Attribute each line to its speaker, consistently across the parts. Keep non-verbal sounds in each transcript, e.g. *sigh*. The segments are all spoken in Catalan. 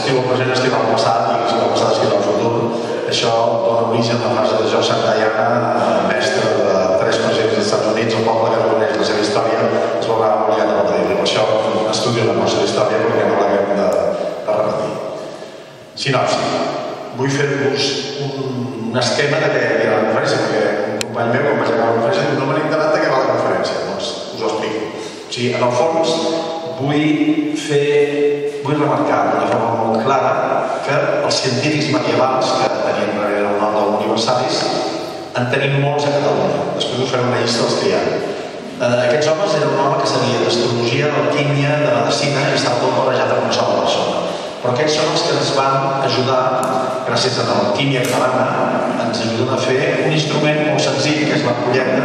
Speaker 1: Eh, escriu el present escriu el passat i escriu el passat escriu el futur. Això dona origen a la frase de Joe Santayana, mestre de tres presidents dels Estats Units, el poble que no coneix la seva història es veurà obligat a repetir. Per això estudio la nostra història perquè no l'haguem de, de repetir. Sinopsi. Vull fer-vos un, un esquema de què era la conferència, perquè un company meu, quan vaig acabar la conferència, no m'han enterat de què va la conferència. Doncs us ho explico. O sigui, en el fons, vull fer, vull remarcar d'una forma molt clara que els científics medievals, que tenien darrere el nom d'universalis, en tenim molts a Catalunya. Després us faré una llista dels que hi ha. Eh, aquests homes eren un home que sabia d'astrologia, d'alquímia, de medicina i estava tot barrejat en una sola persona. Però aquests són els que ens van ajudar, gràcies a l'alquímia catalana, ens ajuden a fer un instrument molt senzill, que és la colleta,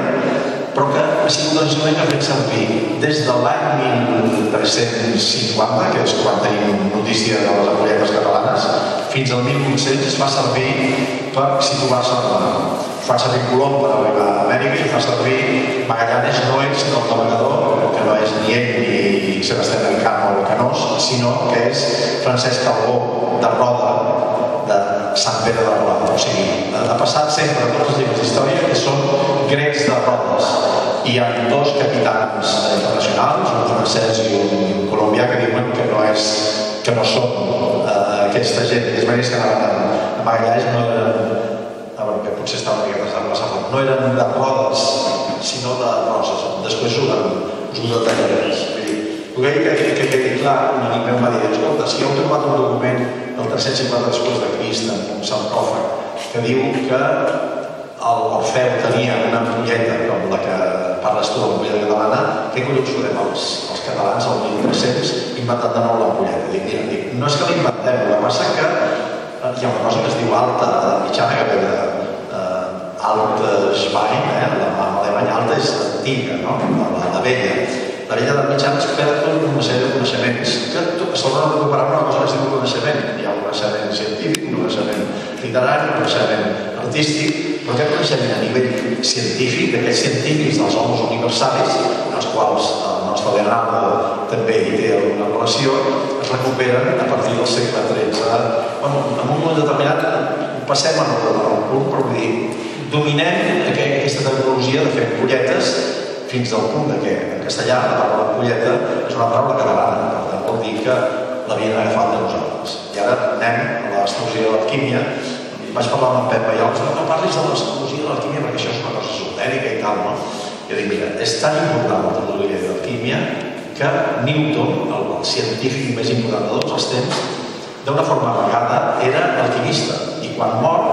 Speaker 1: però que ha sigut l'instrument que ha fet servir des de l'any 1350, que és quan tenim notícia de les ampolletes catalanes, fins al 1800 es fa servir per situar-se en la fa servir Colom per arribar a Amèrica i fa servir Magallanes no és el navegador, que no és ni ell ni Sebastián Elcano o Canós, sinó que és Francesc Calbó de Roda, de Sant Pere de Roda. O sigui, ha passat sempre tots els llibres d'història que són grecs de Rodes. I hi ha dos capitans internacionals, un francès i un colombià, que diuen que no, és, que no són eh, aquesta gent, que és maneres que anaven a Magallanes no eren a veure, que potser estava una mica de passar no eren de rodes, sinó de roses. Després ho, us ho detallaré. Vull dir, que, que quedi clar, un amic meu m'ha dit, escolta, si heu trobat un document del 350 després de Crist un sarcòfag que diu que l'Orfeu tenia una ampolleta com la que parles tu de l'ampolleta catalana, què collons farem els, els catalans al 1300 inventant de nou l'ampolleta? Dic, dic, dic, no és que l'inventem, el que passa que eh, hi ha una cosa que es diu alta, mitjana, que ve de uh, alta Schwein, eh? la, en alemany alta és antiga, no? la, la, la vella la vella del mitjans perd una sèrie de coneixements que s'haurà de recuperar una cosa que es diu coneixement. Hi ha un coneixement científic, un coneixement literari, un coneixement artístic, però aquest coneixement a nivell científic, d'aquests científics dels homes universals, en els quals el nostre Leonardo també hi té alguna relació, es recuperen a partir del segle XIII. Bueno, en un moment determinat passem al, al punt, però vull dir, dominem aquesta tecnologia de fer polletes fins al punt de que en castellà la paraula polleta és una paraula catalana, per tant vol dir que l'havien agafat de nosaltres. I ara anem a l'astrologia de l'alquímia, vaig parlar amb en Pep Bayols, no, no parlis de l'astrologia de l'alquímia perquè això és una cosa esotèrica i tal, no? Jo dic, mira, és tan important la teoria de l'alquímia que Newton, el, científic més important de tots els temps, d'una forma vegada era alquimista i quan mor,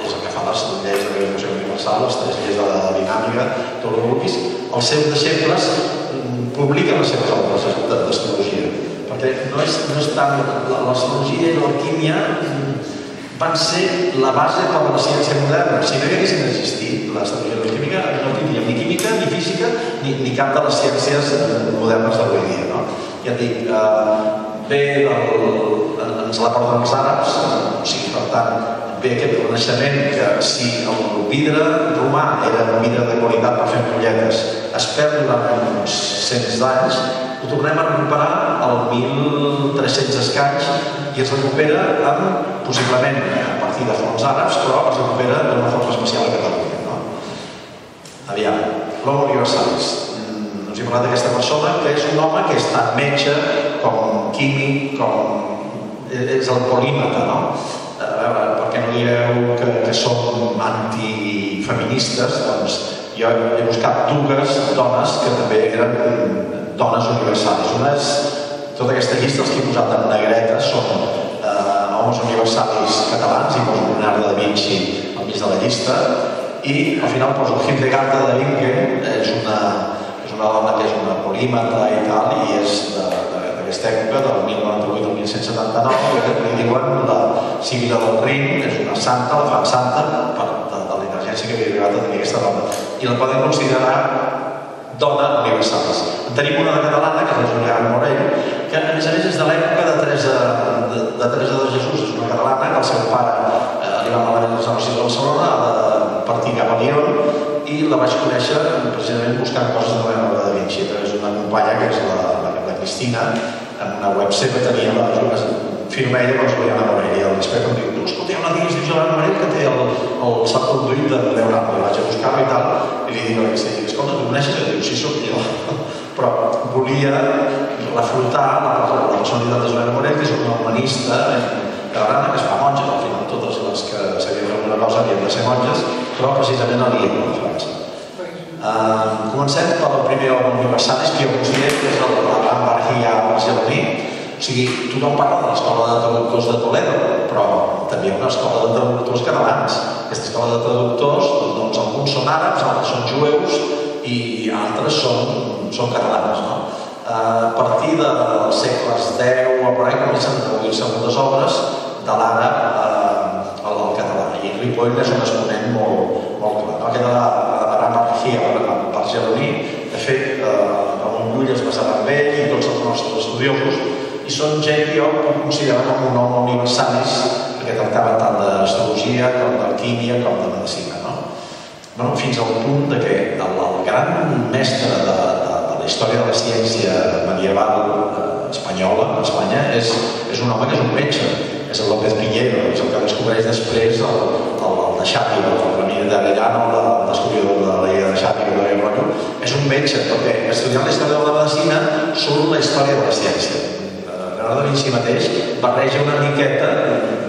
Speaker 1: és el que fa les lleis de gravitació universal, les tres lleis de la dinàmica, tot el que vulguis, els seus deixebles mm, publiquen les seves obres d'astrologia. Perquè no és, no és tant l'astrologia i l'alquímia mm, van ser la base per a la ciència moderna. Si no hi haguessin existit l'astrologia i l'alquímica, no tindríem ni química, ni física, ni, ni cap de les ciències modernes d'avui dia. No? Ja et dic, eh, ve del, ens la porten els àrabs, o sigui, per tant, ve aquest coneixement que si el vidre romà era un vidre de qualitat per fer ampolletes, es perd durant uns cents d'anys, ho tornem a recuperar al 1300 escaig i es recupera amb, possiblement a partir de fons àrabs, però es recupera d'una forma especial a Catalunya. No? Aviam, l'home universalis. Mm, us he parlat d'aquesta persona que és un home que és tan metge com químic, com és el polímata, no? A veure, per què no dieu que, que som antifeministes? Doncs jo he buscat dues dones que també eren dones universals. Una és, tota aquesta llista, els que he posat en negreta, són eh, homes universals catalans, i poso Leonardo da Vinci al mig de la llista, i al final poso Hildegard de Bingen, és una, és una dona que és una polímata i tal, i és d'aquesta època, del 1998 al 1179, que li diuen la Sibila del Rin, és una santa, la fan santa per, de, de l'emergència que havia arribat a tenir aquesta dona. I la poden considerar dona universals. En tenim una de catalana, que és la Juliana Morell, que a més a més és de l'època de Teresa de, de, Teresa de Jesús, és una catalana que el seu pare eh, li va malament als negocis de Barcelona, ha de partir cap a Lyon, i la vaig conèixer precisament buscant coses de Leonardo da Vinci a través d'una companya que és la, la, la Cristina, en una web seva tenia la, firma ella doncs veia la Morell i el respecte em diu, escolta, hi ha una que es diu Gerard Morell que té el, el sap conduït de Leonardo, i vaig a buscar-lo i tal, i li dic a la escolta, tu coneixes? I diu, sí, sóc jo. *laughs* Però volia reflotar la, la personalitat de Gerard Morell, que és una humanista catalana que es fa monja, al final totes les que sabien fer alguna cosa havien de ser monges, però precisament a l'IE, a França. Uh, comencem pel primer aniversari, que jo considero que és el, la Gran Bargia Barceloní. O sigui, tothom parla de l'escola de traductors de Toledo, però també hi ha una escola de traductors catalans. Aquesta escola de traductors, doncs alguns són àrabs, altres són jueus i altres són, són catalans. No? Uh, a partir dels segles X o per ahí comencen a traduir-se moltes obres de l'àrab eh, al, al català. I Ripoll és un exponent molt, molt clar. No? Aquesta Aram Argia, Barceloní, de fet, eh, Ramon Llull es passarà amb ell i tots els nostres estudiosos, i són gent que jo puc considerar com un home universalis, perquè tractava tant d'astrologia com d'alquímia com de medicina. No? Bueno, fins al punt de que el, el gran mestre de, de, de la història de la ciència medieval eh, espanyola, a Espanya, és, és un home que és un metge, és el López Piñero, és el que descobreix després el, el, el de Xapi, el Ramírez de Arellano, el descobridor de la llei de Xapi, que deia rotllo, és un metge, perquè estudiant la història de la medicina surt la història de la ciència. Leonardo da Vinci mateix barreja una miqueta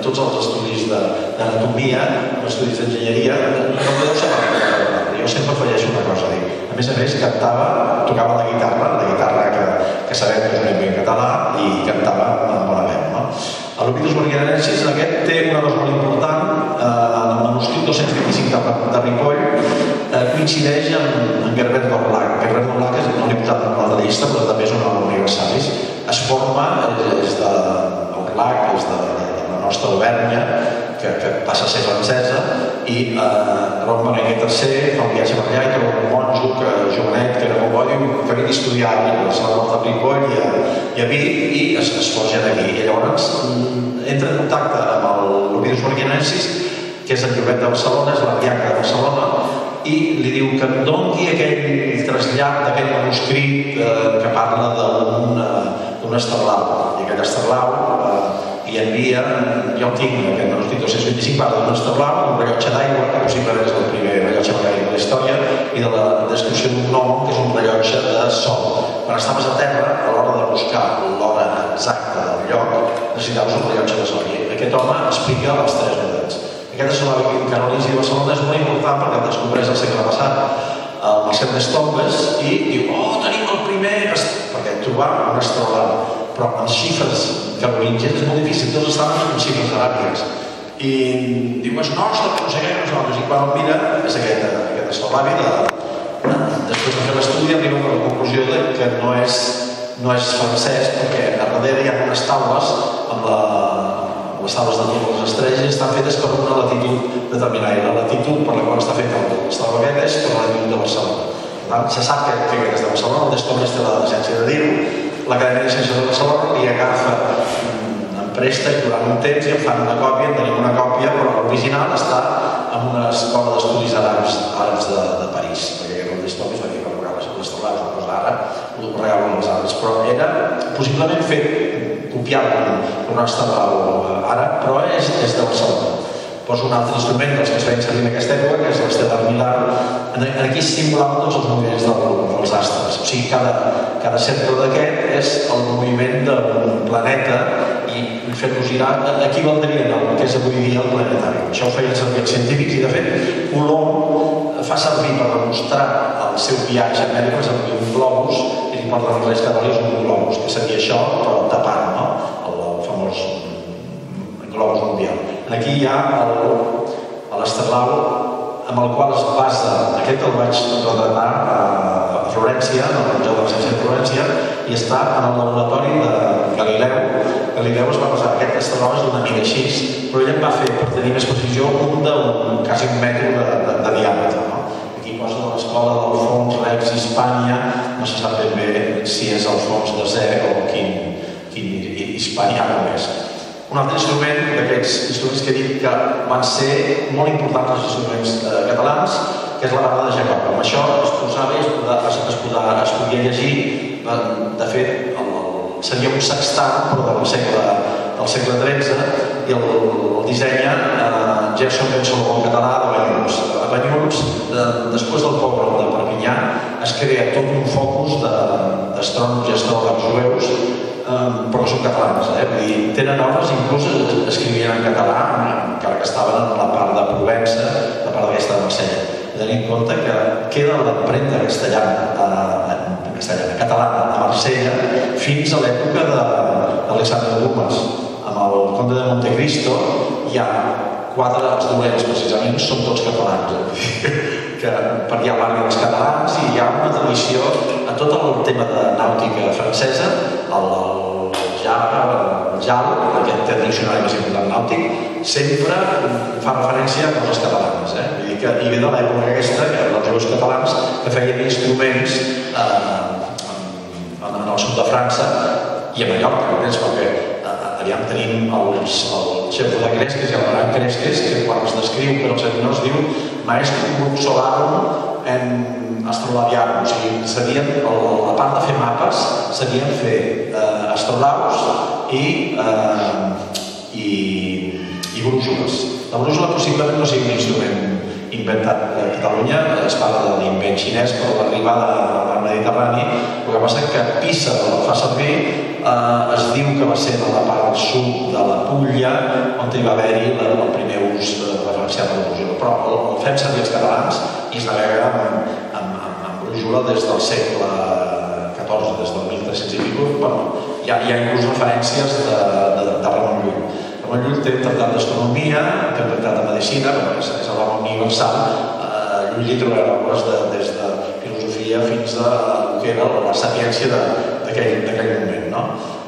Speaker 1: tots els estudis d'anatomia, estudis d'enginyeria, no podeu saber jo sempre afegeixo una cosa, dic, a més a més cantava, tocava la guitarra, la guitarra que, que sabem que és un en català, i cantava amb bona veu. No? El Vitus Borgianensis, aquest té una cosa molt important, el manuscrit 225 de, de Ripoll, eh, coincideix amb, amb Gerbert d'Orlac. Gerbert d'Orlac és, en la llista, però també és un universalis. Es forma, és de Orlac, és de, de la nostra Auvernya, que, que passa a ser francesa, i eh, Ron Berenguer III fa un viatge per allà i troba un monjo que, jovenet que era molt bo, diu que havia d'estudiar a Barcelona de Ripoll i a, i a Vic i es, es forgen aquí. I llavors mm, entra en contacte amb el Lovidus Borgianensis, que és el Llobet de Barcelona, és l'ardiaca de Barcelona, i li diu que em doni aquell trasllat d'aquell manuscrit eh, que parla d'un eh, esterlau. I aquell esterlau eh, i envia, jo el tinc, aquest manuscrit 225 parla d'un esterlau, un rellotge d'aigua, que possiblement és el primer rellotge mecànic de la història, i de la descripció d'un nom, que és un rellotge de sol. Quan estaves a terra, a l'hora de buscar l'hora exacta del lloc, necessitaves un rellotge de sol. I aquest home explica les tres veritats. Aquest esterlau que a l'inici de Barcelona és molt important perquè el descobreix el segle passat el Marcel d'Estombes i diu, oh, tenim el primer, perquè trobar un esterlau però amb xifres carolíngies és molt difícil, tots estaven amb xifres aràbiques. I diu, és nostre, no sé què, nosaltres. I quan el mira, és aquest, aquest escolavi, de, després de fer l'estudi, arriba a la conclusió de que no és, no és francès, perquè a darrere hi ha unes taules amb la, les taules de totes les estrelles estan fetes per una latitud determinada i la latitud per la qual està feta l'estava aquest és per la latitud de Barcelona. Per tant, se sap que, que és de Barcelona, el Descombres té la decència de dir-ho, l'Acadèmia de Ciències de Barcelona li agafa en préstec durant un temps i en fan una còpia, en tenim una còpia, però l'original està en una escola d'estudis àrabs, àrabs de, de París, perquè el d'història va dir que regalar les taulades, doncs ara ho regalen els àrabs, però era possiblement fet copiat d'un establau àrab, però és, és de Barcelona. Poso un altre instrument dels que es feien servir en aquesta època, que és l'estelar milar. Aquí es simulaven tots els moviments del, dels astres. O sigui, cada, cada centre d'aquest és el moviment d'un planeta i fer-lo girar equivaldria al que és avui dia el planetari. Això ho feien servir els científics i, de fet, Colom fa servir per demostrar el seu viatge a Amèrica, per servir un globus, i porten en res catòlics un globus, que seria això, però tapant, no? El, el famós. Aquí hi ha l'Esterlau amb el qual es basa, aquest el vaig retratar a, a Florència, en el Museu de la Ciència de Florència, i està en el laboratori de Galileu. Galileu es va basar, aquest Esterlau és d'una mida així, però ell en va fer, per tenir més precisió, un d'un quasi un metre de, de, de diàmetre. No? Aquí posa de l'escola d'Alfons Rex Hispània, no se sap ben bé si és Alfons de Zé o quin, quin hispanià és. Un altre instrument d'aquests instruments que he dit que van ser molt importants els instruments eh, catalans, que és la barra de Jacob. Amb això es posava i es es podia, es podia llegir, de fet, el, el, seria un sextant, però del segle, del segle XIII, i el, el dissenya eh, Gerson en català de Banyuls. A Banyuls, de, després del poble de Perpinyà, es crea tot un focus d'astrònoms i astròlegs jueus però són catalans, eh? Vull dir, tenen obres, inclús escrivien en català, encara que estaven en la part de Provença, la part d'aquesta de Marsella. Tenint en compte que queda l'empremta castellana, eh, en castellana, catalana, a Marsella, fins a l'època d'Alexandre Dumas. Amb el conde de Montecristo hi ha quatre dels dolents, precisament, són tots catalans. Eh? *laughs* que per allà van els catalans i hi ha una tradició a tot el tema de nàutica francesa, el, el JAP, el JAL, aquest diccionari més important nàutic, sempre fa referència a coses catalanes. Eh? Vull dir que hi ve de l'època aquesta, que els joves catalans, que feien instruments eh, en, en el sud de França i a Mallorca, perquè eh, aviam tenim els, el xef de Cresques i el gran Cresques, que quan es descriu per els senyors diu maestrum solarum en astrolabiarum, o sigui, serien, la part de fer mapes serien fer eh, astrolaus i, eh, i, i brúixoles. La brúixola possiblement no sigui un instrument inventat a Catalunya, es parla de l'invent xinès per l'arribada al Mediterrani, el que passa que Pisa el fa servir, eh, es diu que va ser de la part sud de la Pulla, on hi va haver-hi el primer ús de referenciat a la brújula. Però el fem servir els catalans i es navega amb, brújula des del segle XIV, des del 1300 i pico, però hi ha, hi ha inclús referències de, de, de Ramon Llull. Ramon Llull té un tractat d'astronomia, té un tractat de medicina, però és, és l'home universal. Eh, Llull hi trobarà obres de, des de filosofia fins a el que era la sapiència d'aquell moment. No?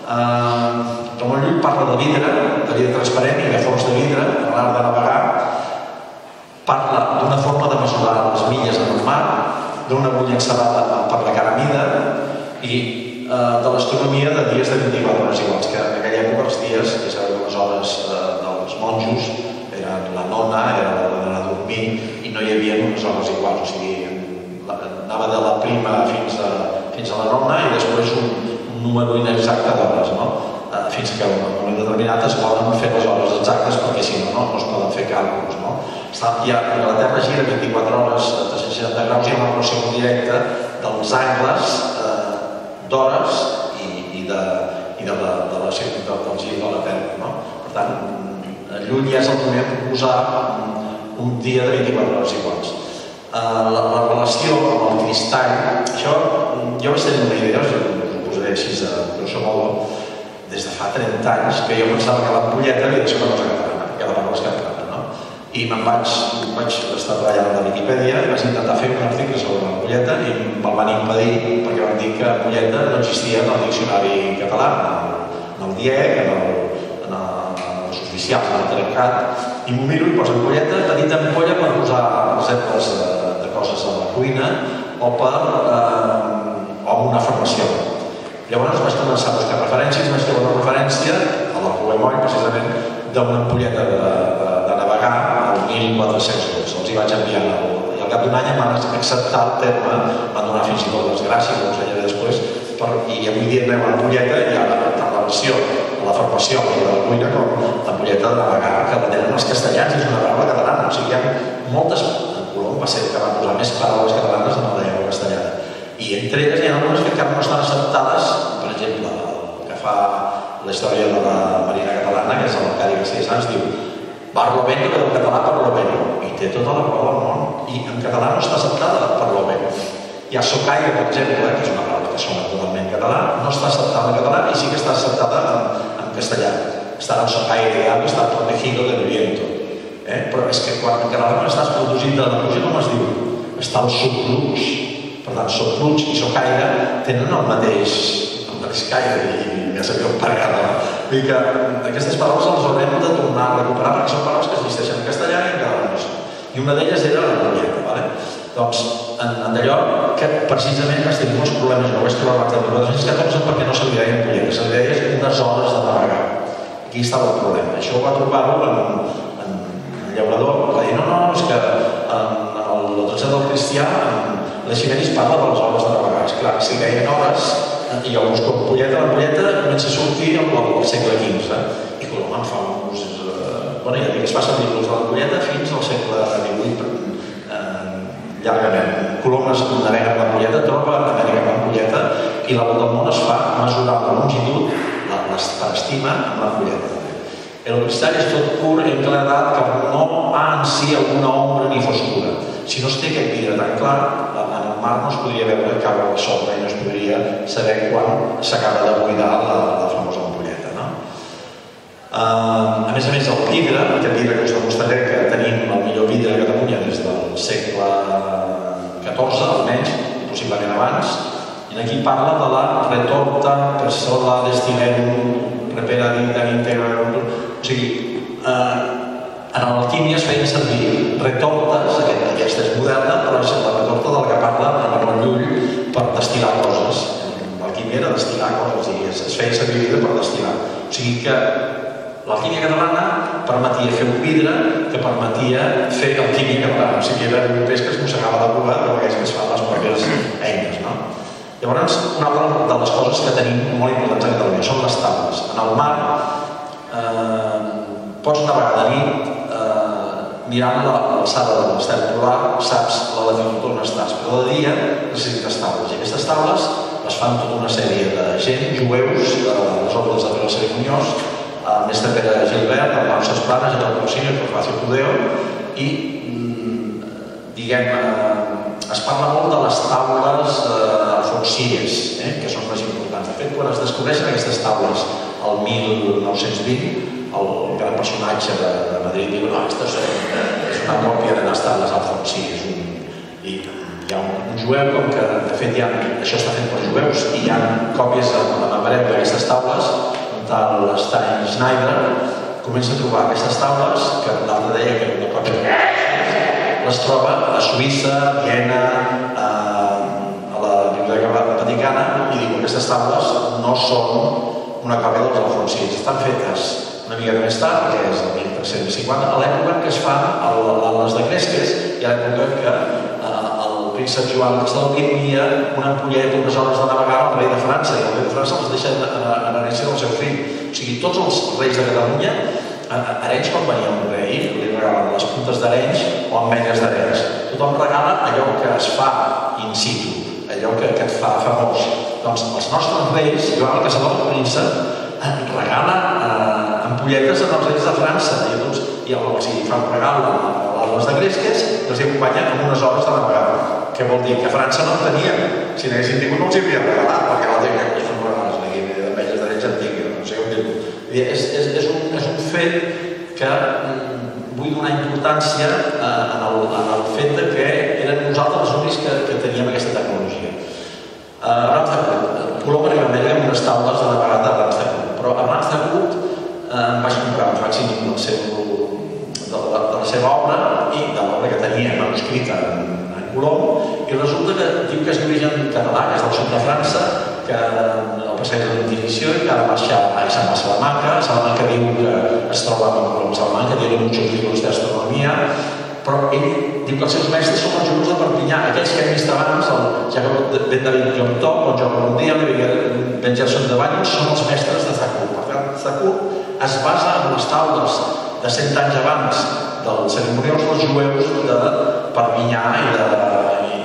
Speaker 1: Eh, Ramon Llull parla de vidre, de vidre transparent i de fons de vidre, de l'art de navegar, parla d'una forma de mesurar les milles en el mar, d'una agulla encerrada per la cara mida i eh, de l'astronomia de dies de 24 hores iguals, que en aquella època els dies, ja sabeu que les hores eh, dels monjos eren la nona, era l'hora d'anar a dormir i no hi havia unes hores iguals, o sigui, anava de la prima fins a, fins a la nona i després un, un número inexacte d'hores, no? Eh, fins que en un moment determinat es poden fer les hores exactes perquè si no, no, no es poden fer càlculs. No? Està, ja, la Terra gira 24 hores a 360 graus hi ha una relació directa dels angles d'hores i, i, de, i de, la, de la circunstància del gir de la Terra. No? Per tant, lluny ja és el primer a proposar un dia de 24 hores iguals. Uh, la, la relació amb el cristall, això jo vaig tenir una idea, jo ho posaré així a grosso modo, des de fa 30 anys, que jo pensava que l'ampolleta havia de ser una cosa catalana, que la paraula és catalana? I me'n vaig, vaig estar treballant a la Viquipèdia i vaig intentar fer un article sobre l'ampolleta i me'l van impedir perquè van dir que ampolleta no existia en el diccionari català, en el DIEC, en el, en el, en els oficials, en el trencat, i m'ho miro i poso ampolleta, petita ampolla per posar receptes de, de coses a la cuina o per eh, o una formació Llavors vaig començar a buscar referències, vaig trobar una referència a la Coemoll, precisament, d'una ampolleta de, de, de navegar al 1412. Els hi vaig enviar i al cap d'un any em van acceptar el terme, van donar fins i tot les gràcies, ho ensenyaré després, per, i avui dia veu l'ampolleta i ara la a la formació de la cuina com l'ampolleta de navegar que la tenen els castellans, és una paraula catalana, o sigui, hi ha moltes, en Colom va ser que va posar més paraules catalanes en la llengua castellana i entre elles hi ha algunes que encara no estan acceptades, per exemple, el que fa la història de la Marina Catalana, que és el García Sanz, diu Barlovento, que del català Barlovento, i té tota la raó del món, i en català no està acceptada Barlovento. Hi ha Socaia, per exemple, que és una paraula que sona totalment català, no està acceptada en català i sí que està acceptada en, en castellà. Està en Socaia de Algo, està protegido del viento. Eh? Però és que quan en català no estàs produint de la música, com es diu? Està el subflux, per tant, Soc i soc aire tenen el mateix, el mateix caire i ja sabia on. No? Vull que aquestes paraules les haurem de tornar a recuperar perquè són paraules que existeixen en castellà i en català. I una d'elles era la projecte. Vale? Doncs, en, en allò que precisament vaig tenir molts problemes, no ho vaig trobar abans de 1914 perquè no se li deien projecte, se li deia unes hores de navegar. Aquí estava el problema. Això ho va trobar-ho en, en, en Llaurador, va dir, no, no, és que en, en el 13 del cristià, l'Eiximenis parla de les hores de navegar. Clar, si deien hores, i jo busco ampolleta, l'ampolleta comença a sortir al, al segle XV. I Colom en fa uns... Eh, bueno, ja dic, es fa servir l'ús de l'ampolleta fins al segle XVIII, eh, llargament. Colom es navega amb l'ampolleta, troba Amèrica amb l'ampolleta, i la volta del món es fa mesurar la longitud, l'estima amb l'ampolleta. El cristall és tot pur en claredat que no ha en si alguna ombra ni foscura. Si no es té aquest vidre tan clar, el mar no es podria veure cap a sobre i no es podria saber quan s'acaba de buidar la, la famosa ampolleta. No? Uh, a més a més, el vidre, aquest vidre que us demostraré que tenim el millor vidre a Catalunya des del segle XIV, almenys, possiblement abans, i aquí parla de la retorta per sola destilerum repera d'integra o sigui, eh, en l'alquímia es feien servir retortes, aquesta és moderna, però és la retorta del que parla en Llull per destil·lar coses. L'alquímia era destil·lar coses i es, feia servir vidre per destil·lar. O sigui que l'alquímia catalana permetia fer un vidre que permetia fer alquímia catalana. O sigui, era un peix que es mossegava la cua de aquells que es fan les propies eines. No? Llavors, una altra de les coses que tenim molt importants a Catalunya són les taules. En el mar, eh, pots navegar de nit mirant l'alçada de l'estel polar, saps la latitud on estàs, però de dia necessites taules. I aquestes taules les fan tota una sèrie de gent, jueus, de les obres de Pere Cerimoniós, el mestre Pere Gilbert, el Pau Sesplana, el Rossini, el Facio Tudeo, i, mm, diguem, eh, es parla molt de les taules eh, alfonsíes, eh, que són les importants. De fet, quan es descobreixen aquestes taules el 1920, el gran personatge de, de Madrid diu no, aquesta és, és una còpia de les taules Alfonsí, és un, i hi ha un, un jueu, com que de fet ha, això està fet per jueus, i hi ha còpies en, en hebreu d'aquestes taules, un tal Stein Schneider comença a trobar aquestes taules, que l'altre deia que era una còpia de les troba a Suïssa, a Viena, a, a la Biblioteca Vaticana, i diu que aquestes taules no són una còpia dels alfonsins. Estan fetes mica més tard, que és el 1350, a l'època en què es fan les de Cresques i a l'època que eh, el príncep Joan Castellví envia una ampolleta unes hores de navegar al rei de França i el rei de França els deixa en, en herència del seu fill. O sigui, tots els reis de Catalunya Arenys, quan venia un rei, li regalen les puntes d'Arenys o ametlles d'Arenys. Tothom regala allò que es fa in situ, allò que, que et fa famós. Doncs els nostres reis, Joan el Caçador, el príncep, regala eh, ampolletes als reis de França i, doncs, i els hi fa un regal a les de Gresques i els hi acompanya amb unes hores de navegar. Què vol dir? Que França no en tenia. Si n'haguessin tingut no els hi havia regalat, perquè no tenia que són regals aquí, d'ametlles d'Arenys antigues. No sé com dir és, és, és, un, és un fet que mm, vull donar importància eh, en, el, en el fet de que eren nosaltres els únics que, que teníem aquesta tecnologia. Uh, Colom arriba a Amèrica amb unes taules de navegat de Rans de Cut, però a Rans de Cut eh, em vaig comprar un facsímil seu, de, de, la seva obra i de l'obra que tenia manuscrita en, en Colom i resulta que diu que és d'origen català, que és del sud de França, que el passeig de l'Inquisició i que ha de marxar a a Salamanca, Salamanca diu que es troba amb Salamanca, tiene muchos libros de astronomía, però ell diu que els seus mestres són els jugadors de Perpinyà, aquells que hem vist abans, el Jacob Ben David Llontop, el Joan Rondia, el Ben Gerson de Banyos, són els mestres de Zakur. Per tant, Zakur es basa en les taules de 100 anys abans dels cerimonials dels jueus de Perpinyà i de,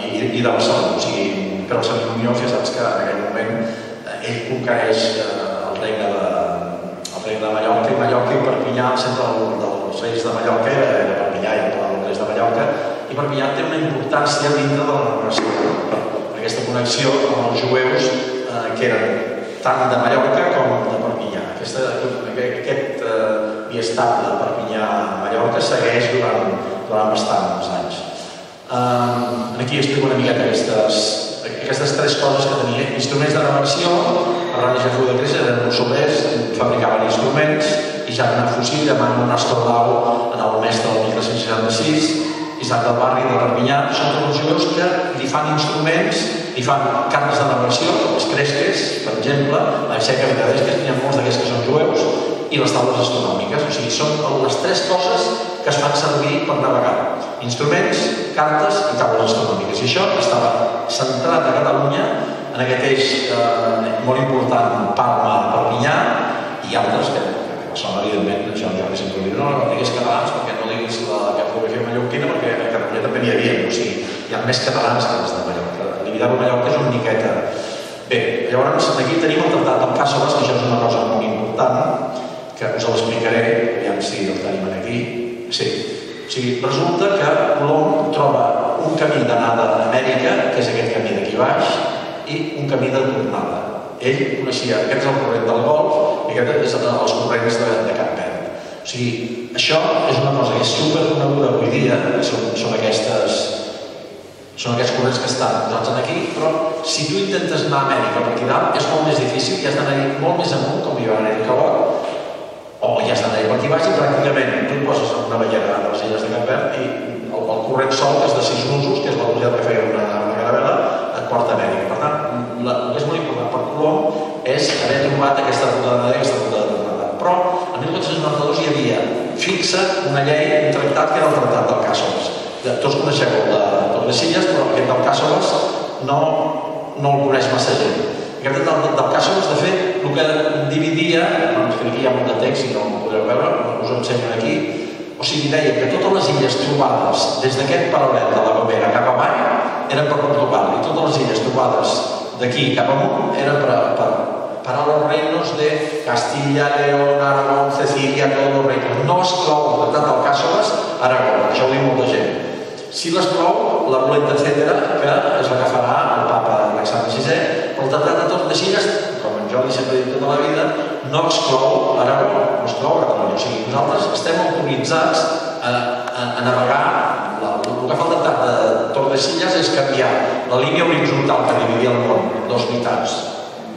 Speaker 1: i, i, de Barcelona. O sigui, per als cerimonials ja saps que en aquell moment eh, ell conquereix eh, el regne de, el regne de Mallorca i Mallorca i Perpinyà, el centre dels reis de Mallorca era Perpinyà i el des de Mallorca, i Perpinyà té una importància dintre de la navegació, aquesta connexió amb els jueus eh, que eren tant de Mallorca com de. Aquesta, aquest eh, biestat de Perpinyà a Mallorca segueix durant, durant bastants anys. Eh, aquí explico una mica aquestes, aquestes tres coses que tenia. Instruments de navegació, Arran i Jafú de Cres eren solers, fabricaven instruments, i Jacques Fusil demana un astrolau en el mestre del 1366, Isaac del Barri de Perpinyà, són religions que li fan instruments, li fan cartes de navegació, les cresques, per exemple, la Xeca Vitadesques, n'hi ha molts d'aquests que són jueus, i les taules astronòmiques. O sigui, són les tres coses que es fan servir per navegar. Instruments, cartes i taules astronòmiques. I això estava centrat a Catalunya en aquest eix eh, molt important Palma-Perpinyà i altres que, que Barcelona, evidentment, això jo sempre diu, no, no, diguis catalans perquè no diguis la cartografia mallorquina perquè a Catalunya també n'hi havia, o sigui, hi ha més catalans que els de Mallorca. L'Ibidar Mallorca és una miqueta... Bé, llavors aquí tenim el tractat del Càceres, que això és una cosa molt important, que us l'explicaré, aviam si el tenim aquí. Sí. O sigui, resulta que Colom troba un camí d'anada a Amèrica, que és aquest camí d'aquí baix, i un camí de tornada. Ell coneixia, aquest és el corrent del Golf i aquest és els corrents de, de Cap Verd. O sigui, això és una cosa que és superconeguda avui dia, són, són aquestes són aquests corrents que estan posats aquí, però si tu intentes anar a Amèrica per aquí dalt és molt més difícil i has d'anar molt més amunt, com hi va anar a Cabot, o ja està allà per aquí baix i pràcticament tu et poses en una ballera de les illes de Cap Verd i el, el corrent sol, que és de 6 nusos, que és la velocitat que feia una, una caravela, et porta a Amèrica. Per tant, la, el que és molt important per Colom és haver trobat aquesta ruta de i aquesta tornada. Però en 1892 hi havia fixa una llei, un tractat que era el tractat del Càssoles. Tots coneixeu el de Tordesillas, però aquest del Càssoles no, no el coneix massa gent aquest és, de fet, el que dividia, doncs aquí hi ha molt de text i no ho podreu veure, us ho ensenyo aquí, o sigui, deia que totes les illes trobades des d'aquest paral·lel de la Gomera cap avall eren per Portugal i totes les illes trobades d'aquí cap amunt eren per, per, para los reinos de Castilla, León, Aragón, Cecilia, todos los reinos. No exclou el tractat del Càssoles, Aragó, això ho diu molta gent. Si l'exclou, la boleta, etc., que és la que farà el papa Alexandre VI, el Tractat de Tordesillas, com en Jordi sempre dit tota la vida, no exclou Aragó, no exclou Catalunya. O sigui, nosaltres estem autoritzats a, a, a navegar la, el que fa el Tractat de Tordesillas és canviar la línia horitzontal que dividia el món, dos meitats,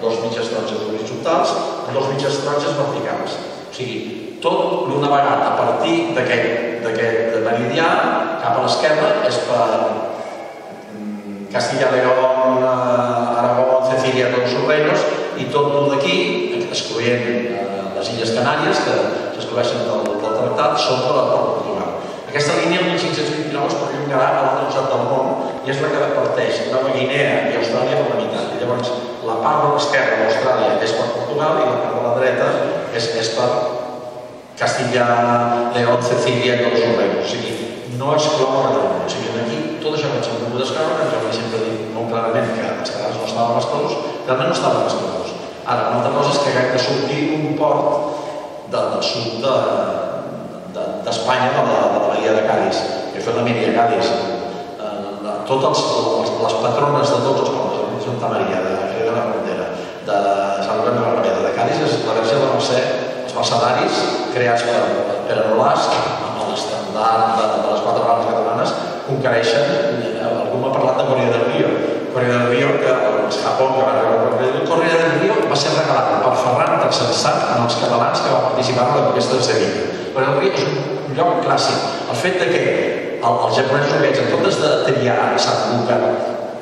Speaker 1: dos mitges taronges horitzontals, dos mitges taronges verticals. O sigui, tot l'una vegada a partir d'aquest meridià cap a l'esquerra és per mm, Castilla León, Aragó, Cecilia, tots els reinos, i tot el d'aquí, excloent eh, les Illes Canàries, que s'excloeixen del, del tractat, són per, per Portugal. Aquesta línia, el 1529, es perllongarà a l'altre costat del món i és la que parteix Nova Guinea i Austràlia per la meitat. I llavors, la part de l'esquerra d'Austràlia és per Portugal i la part de la dreta és, és per Castilla, León, Cecilia i tots els reinos. O sigui, no exclou Catalunya. O sigui, aquí tot això que ens hem pogut escriure, jo sempre dic molt clarament que els catalans no estaven exclosos, realment no estaven exclosos. Ara, una altra cosa és que haguem de sortir un port de, del sud d'Espanya, de, de, de, la, de la Bahia de Cádiz, que és una mini Cádiz. Eh, totes les, les patrones de tots els pobles, de Santa Maria, de Creu de la Frontera, de Sant Lorenzo de la Barrera, de Cádiz, és la Verge de la Mercè, els mercedaris creats per, per Enolàs, amb l'estandard de, de les quatre barres catalanes, conquereixen, eh, algú m'ha parlat de Corea del Río, Corea del Río, que el Japó, que va rebre Corea del Río, va ser regalat per Ferran Texansat en els catalans que van participar en la conquesta de Sevilla. Corea del Río és un lloc clàssic. El fet de que el, els japonesos aquests, en comptes de triar Sant Luca,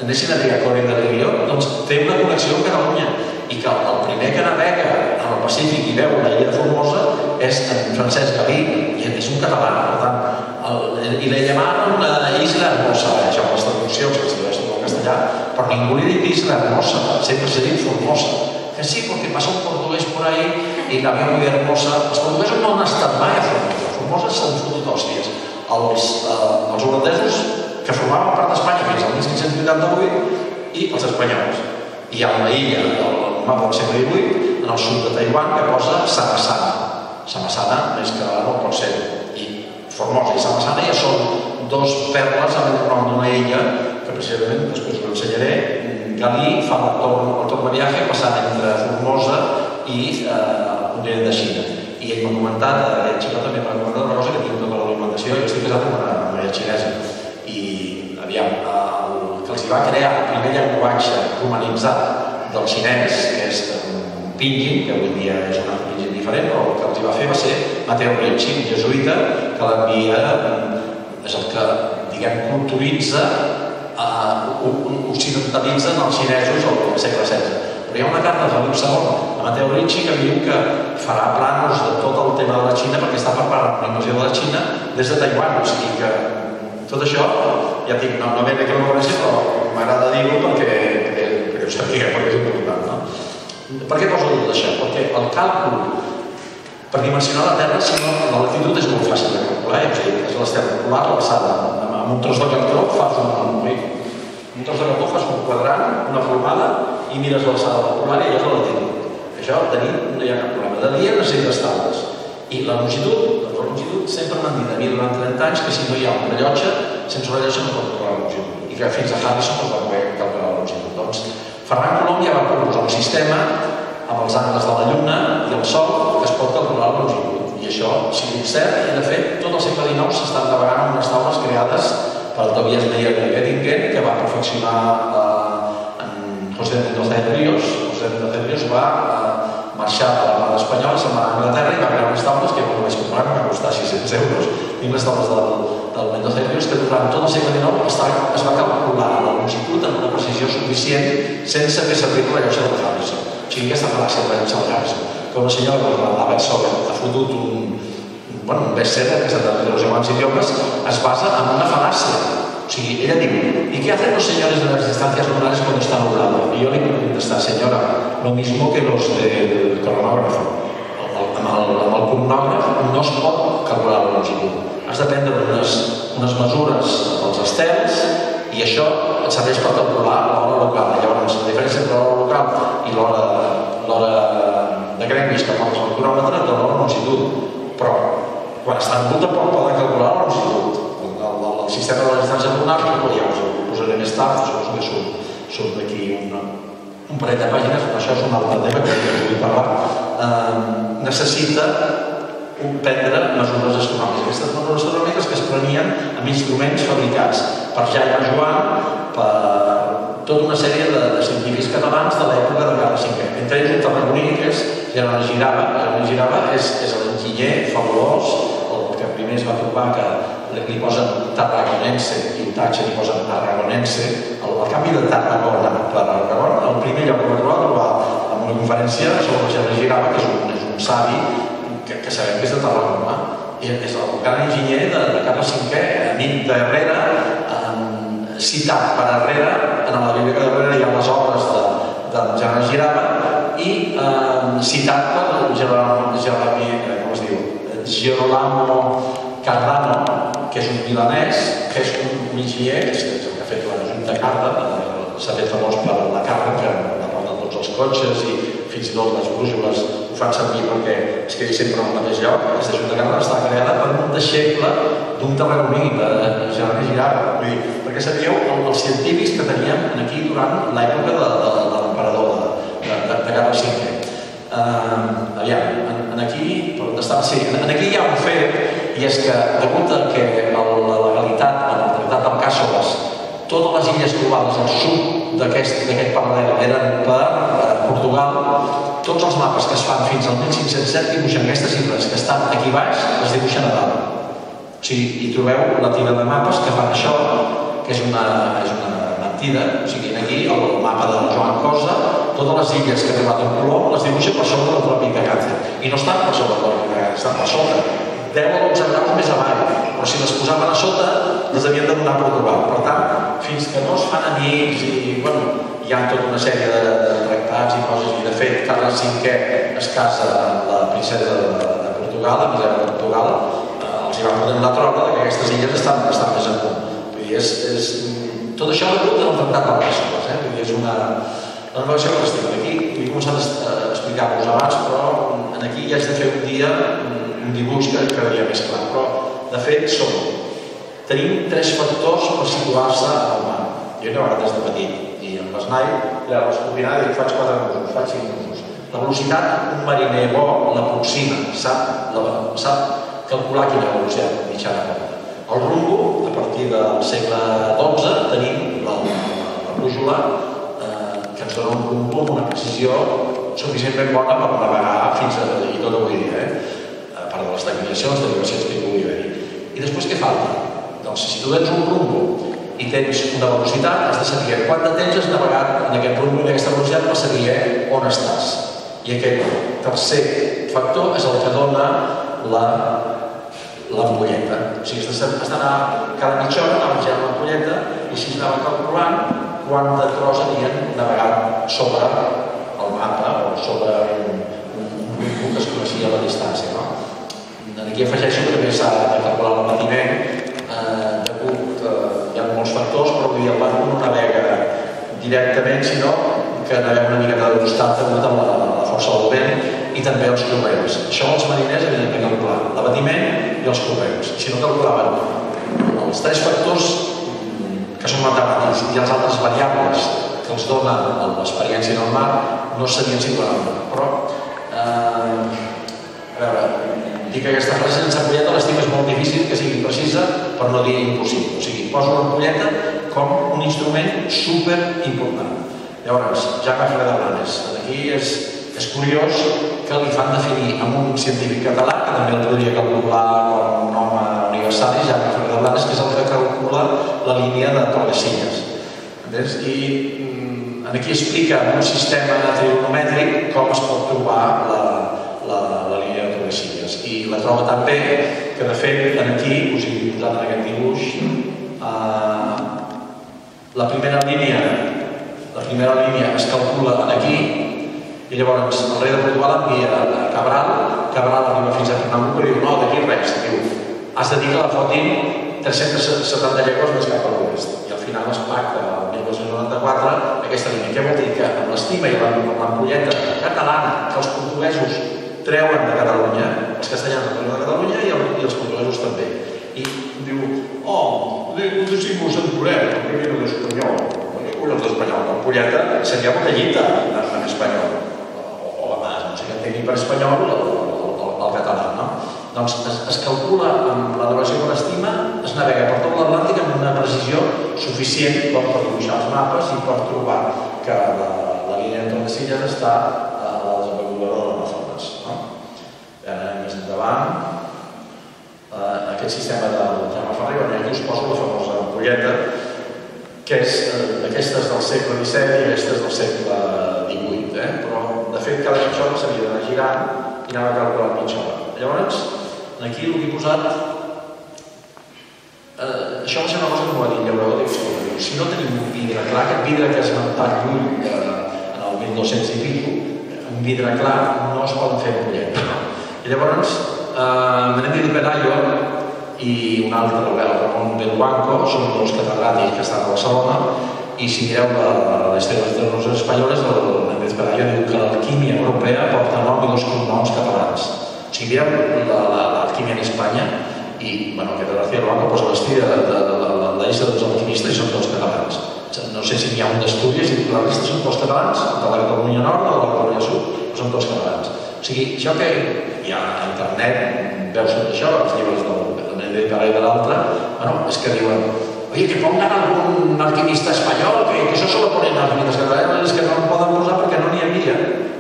Speaker 1: anessin a triar Corea del Río, doncs té una connexió amb Catalunya i que el primer que navega Pacífic i veu la illa de Formosa és en Francesc Galí, i és un català, per tant, el, i la llamaven la Isla Hermosa, això amb les traduccions que es tradueixen al castellà, però ningú li dit Isla Hermosa, sempre s'ha dit Formosa. Que sí, perquè passa un portuguès por ahí i la veu muy hermosa. Els portuguesos no han estat mai a Formosa. Formosa s'han fotut hòsties. Els, eh, els holandesos que formaven part d'Espanya fins al 1588 i els espanyols. I ha una illa del mapa del segle XVIII, en el sud de Taiwan, que posa Samasana. Samasana, més que no pot ser. I Formosa i Samasana ja són dos perles amb el nom d'una illa que precisament, després ho ensenyaré, Galí fa el torn, el torn de viatge passant entre Formosa i eh, el de Xina. I ell m'ha comentat, aquest xicó també m'ha comentat una cosa que tinc tota la documentació, jo estic casat amb una noia xinesa. I, aviam, el que els hi va crear el primer llenguatge romanitzat del xinès, que és un pinyin, que avui dia és un altre pinyin diferent, però el que els va fer va ser Mateo Ricci, un jesuïta, que l'envia, és el que, diguem, culturitza, eh, occidentalitzen els xinesos al segle XVI. Però hi ha una carta de Felip II, de Mateo Ricci, que diu que farà planos de tot el tema de la Xina perquè està preparant una invasió de la Xina des de Taiwan, o sigui que tot això ja dic, no, no ve d'aquí la conferència, però m'agrada dir-ho perquè, perquè, perquè ho sapigueu, perquè és important. Per què poso tot això? Perquè el càlcul per dimensionar la Terra, si no, la latitud és molt fàcil de calcular, eh? o sigui, és l'estel polar, l'alçada. Amb un tros de cartró fas un, un, tros de cartró fas un quadrant, una formada, i mires l'alçada del polar i allò és la latitud. Això nit no hi ha cap problema. De dia necessites taules. I la longitud, la longitud sempre m'han dit a mi durant 30 anys que si no hi ha un rellotge, sense un rellotge no pot calcular la longitud. I que fins a Harrison no es va calcular la longitud. Doncs Ferran Colom ja va proposar un sistema amb els angles de la Lluna i el Sol que es pot calcular la longitud. I això ha sigut cert i de fet tot el segle XIX s'estan navegant amb unes taules creades per Tobias Meyer de Göttingen que va perfeccionar eh, en José de Ríos. José de Ríos va eh, marxar a la part espanyola, se'n va a Anglaterra i va crear unes taules que jo no vaig comprar, que va costar 600 euros. Tinc les taules del, del Mendoza de Ríos que durant tot el segle XIX es, es va calcular la longitud amb una precisió suficient sense fer servir la llotja de Harrison. O sigui, aquesta fal·làcia de la llotja de Harrison que una senyora, la Betsoga, ha fotut un, bueno, un best-seller que s'ha de los llamados idiomes, es basa en una fal·làcia. O sigui, ella diu, ¿y qué hacen los señores de las distancias lunares cuando está nublado? Y yo le contestar, señora, lo mismo que los del cronògrafo. Amb el, amb el cronògraf no es pot calcular la longitud. Has de prendre unes, unes mesures dels estels i això et serveix per calcular l'hora local. Llavors, la diferència entre l'hora local i l'hora de Greenwich que porta el cronòmetre de la longitud. Però quan estan molt prop poden calcular la longitud. El, el, el sistema de la distància lunar, que ja us ho posaré més tard, suposo que surt, surt d'aquí un, un parell de pàgines, però això és un altre tema que vull parlar, eh, necessita prendre mesures astronòmiques. Aquestes mesures astronòmiques que es prenien amb instruments fabricats per Jaime Joan, per tota una sèrie de, de científics catalans de l'època de Carles V. Entre ells un tarragoní que és Gerard Girava. Gerard Girava és, és l'enginyer fabulós, el que primer es va trobar que li posen tarragonense i Utatge li posen aragonense. El, el canvi de Tarragona per Aragona, el primer lloc que va trobar, trobar en una conferència sobre Gerard Girava, que és un, és un savi que, que sabem que és de Tarragona, és el gran enginyer de, de Carles V, amic d'Herrera, citat per Herrera, en la Bíblia de Herrera hi ha les obres de, de Gerard Girava, i eh, citat per Gerolami, eh, com es diu? Girolamo Cardano, que és un milanès, que és un, enginyer, que és el que ha fet la Junta Carda, s'ha fet famós per la carta que la porta tots els cotxes i fins i tot les brújoles ho fan servir perquè es quedi sempre el mateix lloc. Aquesta Junta Carda està creada per un deixeble d'un tarragoní, de Gerard Girard. Vull dir, perquè sabíeu el, els científics que teníem aquí durant l'època de, de, de l'emperador de, de, de, de Carles V. Uh, aviam, en, en aquí, per on està? Sí, en, en aquí hi ha un fet, i és que, degut a que la legalitat, en el tractat del Càssoles, totes les illes trobades al sud d'aquest paral·lel eren per eh, Portugal, tots els mapes que es fan fins al 1507 dibuixen aquestes xifres que estan aquí baix, les dibuixen a dalt. O sigui, hi trobeu la tira de mapes que fan això, que és una, és una mentida. O sigui, aquí el mapa de Joan Cosa, totes les illes que ha trobat en color les dibuixa per sobre del tròpic de Càncer. I no estan per sobre del tròpic de Càncer, estan per sota. 10 o 11 graus més avall, però si les posaven a sota, les havien de donar per trobar. Per tant, fins que no es fan amics i, bueno, hi ha tota una sèrie de, de tractats i coses, i de fet, Carles V es casa amb la princesa de, de Portugal, la Misera de Portugal, eh, els hi van poder la trona que aquestes illes estan, estan més amunt. Vull dir, és, és, tot això degut al tractat de Bàrceles, eh? Vull dir, és una, la navegació que estic aquí, he començat a explicar-vos abans, però aquí ja haig de fer un dia un dibuix que quedaria més clar, però de fet som. Tenim tres factors per situar-se al mar. Jo he nevat des de petit i amb l'esnai ja l'escopinava i faig quatre nusos, faig cinc nusos. La velocitat, un mariner bo l'aproxima, sap, la, sap calcular quina velocitat mitjana porta. El rumbo, a partir del segle XII, tenim la, la, la brújula eh, que ens dona un rumbo amb una precisió suficientment bona per navegar fins a, tot avui dia. Eh? Part de les declinacions, de diversions que hi pugui haver-hi. I després què falta? Doncs si tu tens un rumbo i tens una velocitat, has de saber quant de temps has navegat en aquest rumbo i en aquesta velocitat per saber on estàs. I aquest tercer factor és el que dona la l'ampolleta. O sigui, has d'anar cada mitja hora anar menjant l'ampolleta ampolleta i així anaven calculant quant de tros havien navegat sobre el mapa o sobre un, un, un que es coneixia a la distància. No? Aquí afegeixo que també s'ha de calcular el patiment, eh, degut, eh, hi ha molts factors, però dir, el barco no navega directament, sinó que navega una mica de costat degut a la, la força del vent i també els corrents. Això els mariners havien de calcular, l'abatiment i els corrents. Si no calculaven els tres factors que són matemàtics i els altres variables que els dona l'experiència en el mar no sabien situar Però, eh, a veure, dic que aquesta frase sense ampolleta l'estima és molt difícil que sigui precisa per no dir impossible. O sigui, poso l'ampolleta com un instrument super important. Llavors, Jaume Freda Blanes, aquí és, és curiós que li fan definir amb un científic català, que també el podria calcular com un home universal, Jaume Freda Blanes, que és el que calcula la línia de Tordesillas. Entens? I mm, aquí explica un sistema trigonomètric com es pot trobar la Tordesillas. I la troba tan bé que, de fet, aquí, us he posat en aquest dibuix, eh, la primera línia la primera línia es calcula aquí i llavors el rei de Portugal envia a Cabral, Cabral arriba fins a Pernambuco i diu no, d'aquí res, diu has de dir que la fotin 370 llegües més cap a l'oest i al final es pacta el 1994 aquesta línia. Què vol dir? Que amb l'estima i l'ampolleta catalana que els portuguesos treuen de Catalunya, els castellans treuen de Catalunya i, el, els portuguesos també. I diu, oh, decimos en Purem, el primer de espanyol, collons d'espanyol. L'ampolleta seria una llita en, espanyol. O, o la no sé què entengui per espanyol el, el, el, el català, no? Doncs es, calcula amb la navegació per estima, es navega per tot l'Atlàntic amb una precisió suficient com per dibuixar els mapes i per trobar que la, la línia de Tordesillas està a la desembocadura de l'Amazones. No? Endavant, eh, aquest sistema del Jaume Ferrer, on aquí us poso la famosa ampolleta, que és, eh, aquestes del segle XVII i aquestes del segle XVIII, eh? però de fet cada mitja hora s'havia d'anar girant i anava calculant mitja hora. Llavors, aquí el que he posat, eh, això va ser una cosa que m'ho va dir Llaurador, si no tenim un vidre clar, aquest vidre que has esmentat lluny eh, en el 1200 i pico, un vidre clar no es poden fer No? I llavors, eh, Menendi de Perayo i un altre, el Ramon Belbanco, són dos catedràtics que estan a Barcelona, i si mireu la, la història de les espanyoles, el Méndez Perayo diu que l'alquímia europea porta nom i dos cognoms catalans. O sigui, mireu l'alquímia en Espanya, i bueno, aquest García Blanco posa l'estida de, de, de, de, la llista dels alquimistes i són tots catalans. No sé si n'hi ha un d'estudis i la resta són tots catalans, de la Catalunya Nord o de la Catalunya Sud, són tots catalans. O sigui, això que hi ha a internet, veus tot això, els llibres del de cara i de l'altra, bueno, és que diuen oye, que pongan algun alquimista espanyol, que, que això se lo ponen alquimistes catalans, és que no el poden posar perquè no n'hi havia.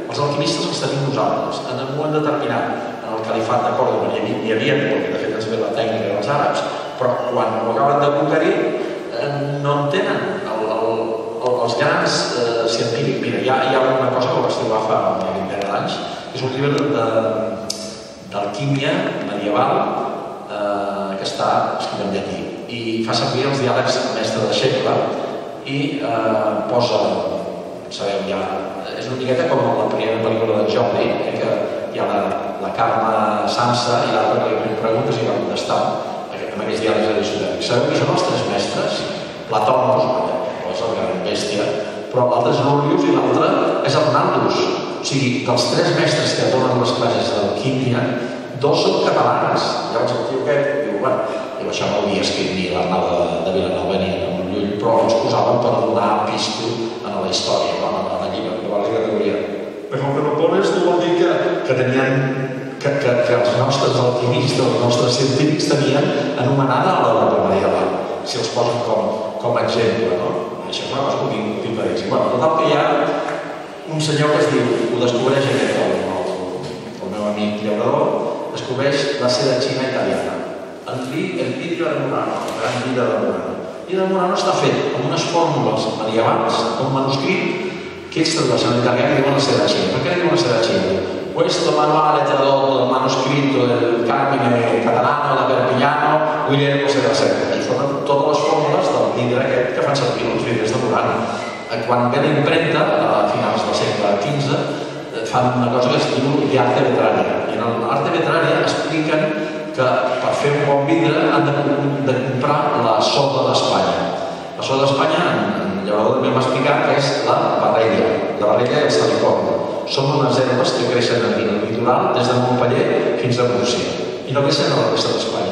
Speaker 1: Els alquimistes els tenim nosaltres, en un moment determinat, en el califat de Còrdoba n'hi havia, havia, perquè de fet ens ve la tècnica dels àrabs, però quan ho acaben de conquerir eh, no en tenen el, el, el, els grans eh, científics. Mira, hi ha, hi ha una cosa que vaig trobar fa vintena d'anys, és un llibre d'alquímia medieval que està escrit en llatí i fa servir els diàlegs mestre de Sheckler i eh, posa, sabeu ja, és una miqueta com la primera pel·lícula de Jordi, eh, que hi ha la, la Carme Sansa i l'altra que li preguntes i va contestar amb aquests diàlegs aristotèlics. Sabeu qui són els tres mestres? Platón, és el gran bèstia, però l'altre és Lurius i l'altre és Arnaldus. O sigui, dels tres mestres que donen les classes d'alquímia, dos són catalans. Llavors el tio aquest bueno, i això no havia escrit ni l'Arnau de, de Vilanova ni en Llull, però els posaven per donar pista a la història, no? en el llibre, va la categoria. Però com que no pones, vol dir que, que tenien que, que, que els nostres alquimistes, els nostres científics tenien anomenada a l'Europa medieval, si els posen com, com a exemple, no? Això és una cosa que tinc per dir. Bueno, total que hi ha un senyor que es diu, ho descobreix aquest, el, el, el meu amic llaurador, descobreix la seda xina italiana el, vi, el vidre de Murano, el gran vidre de Murano. I de Murano està fet amb unes fórmules medievals, un manuscrit, que ells tradueixen en italià que diuen la seda xina. Per què diuen la seda xina? Questo manuale tradotto dal manoscritto del Carmine Catalano da Perpignano, Guillermo Seda. I són totes les fórmules del vidre aquest que fan servir els vidres de Morant. Quan ve la impremta, a finals del segle XV, fan una cosa que es diu l'arte vetrària. I en l'arte vetrària expliquen que per fer un bon vidre han de, de comprar la soda d'Espanya. La soda d'Espanya, en, Llaurador també explicat que és la barrella. La barrella i el salicón. Són unes herbes que creixen en el litoral des de Montpellier fins a Múrcia. I no creixen a la resta d'Espanya.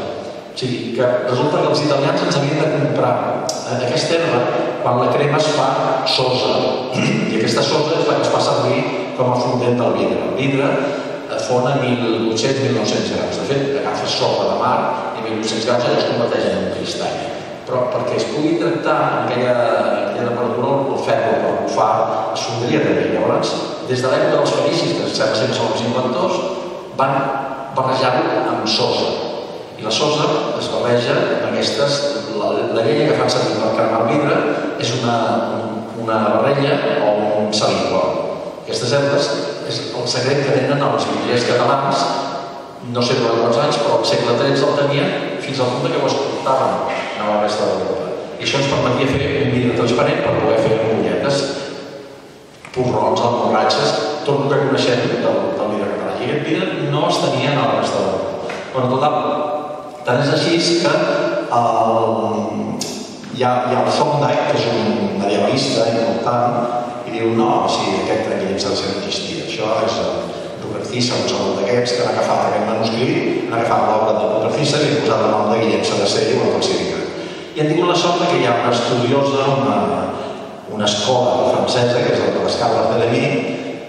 Speaker 1: O sigui, que resulta que els italians ens havien de comprar eh, aquesta herba quan la crema es fa sosa. I aquesta sosa és la que es fa servir com a fondent del vidre. El vidre eh, fon a 1.800-1.900 graus. De fet, agafes sopa de mar i 1.800 graus i es converteix en un cristall. Però perquè es pugui tractar en aquella, aquella temperatura el ferro per bufar es fondria també. Llavors, des de l'època dels fenicis, que sembla ser que són els inventors, van barrejar-ho amb sosa. I la sosa es barreja amb aquestes... La, la llenya que fan servir per cremar el vidre és una, una barrella o un salicor. Aquestes herbes és el secret que tenen els vidriers catalans, no sé durant quants anys, però al segle XIII el tenien fins al punt que ho exportaven a la resta d'Europa. I això ens permetia fer un vidre transparent per poder fer ampolletes, porrons, almorratxes, tot el que coneixem del, del vidre català. I aquest vidre no es tenia a la resta d'Europa. Però, total, tant és així que el, hi, ha, hi ha el Thorndike, que és un medievalista important, i diu, no, si aquest tranquil·litza de ser existia. Això és Bucarcisa, un segon d'aquests, que han agafat aquest manuscrit, han agafat l'obra de Bucarcisa i han posat el nom de Guillem Saracé i ho han falsificat. I han tingut la sort que hi ha una estudiosa, una, una escola francesa, que és el de les Carles de Levi,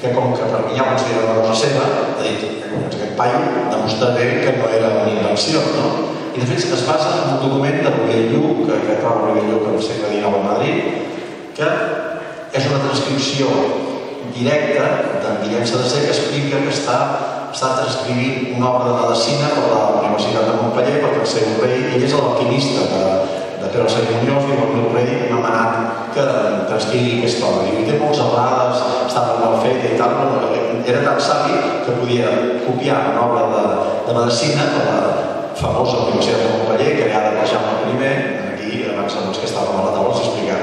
Speaker 1: que com que Perpinyà ho considera una cosa seva, ha dit, doncs aquest paio demostraré que no era una invenció, no? I de fet es basa en un document de Rovell Lluc, que, troba Rovell Lluc al segle XIX a Madrid, que és una transcripció directa d'en Guillem Sadasser que explica que està, està transcrivint una obra de medicina per la Universitat de Montpellier perquè el seu rei, ell és l'alquimista Pere Sant Muñoz i el meu rei m'ha manat que transcrigui aquesta obra. I té molts abrades, estava mal fet i tal, però era tan savi que podia copiar una obra de, de medicina de la famosa Universitat de Montpellier, creada per Jaume I, aquí abans els que estàvem a la taula explicat.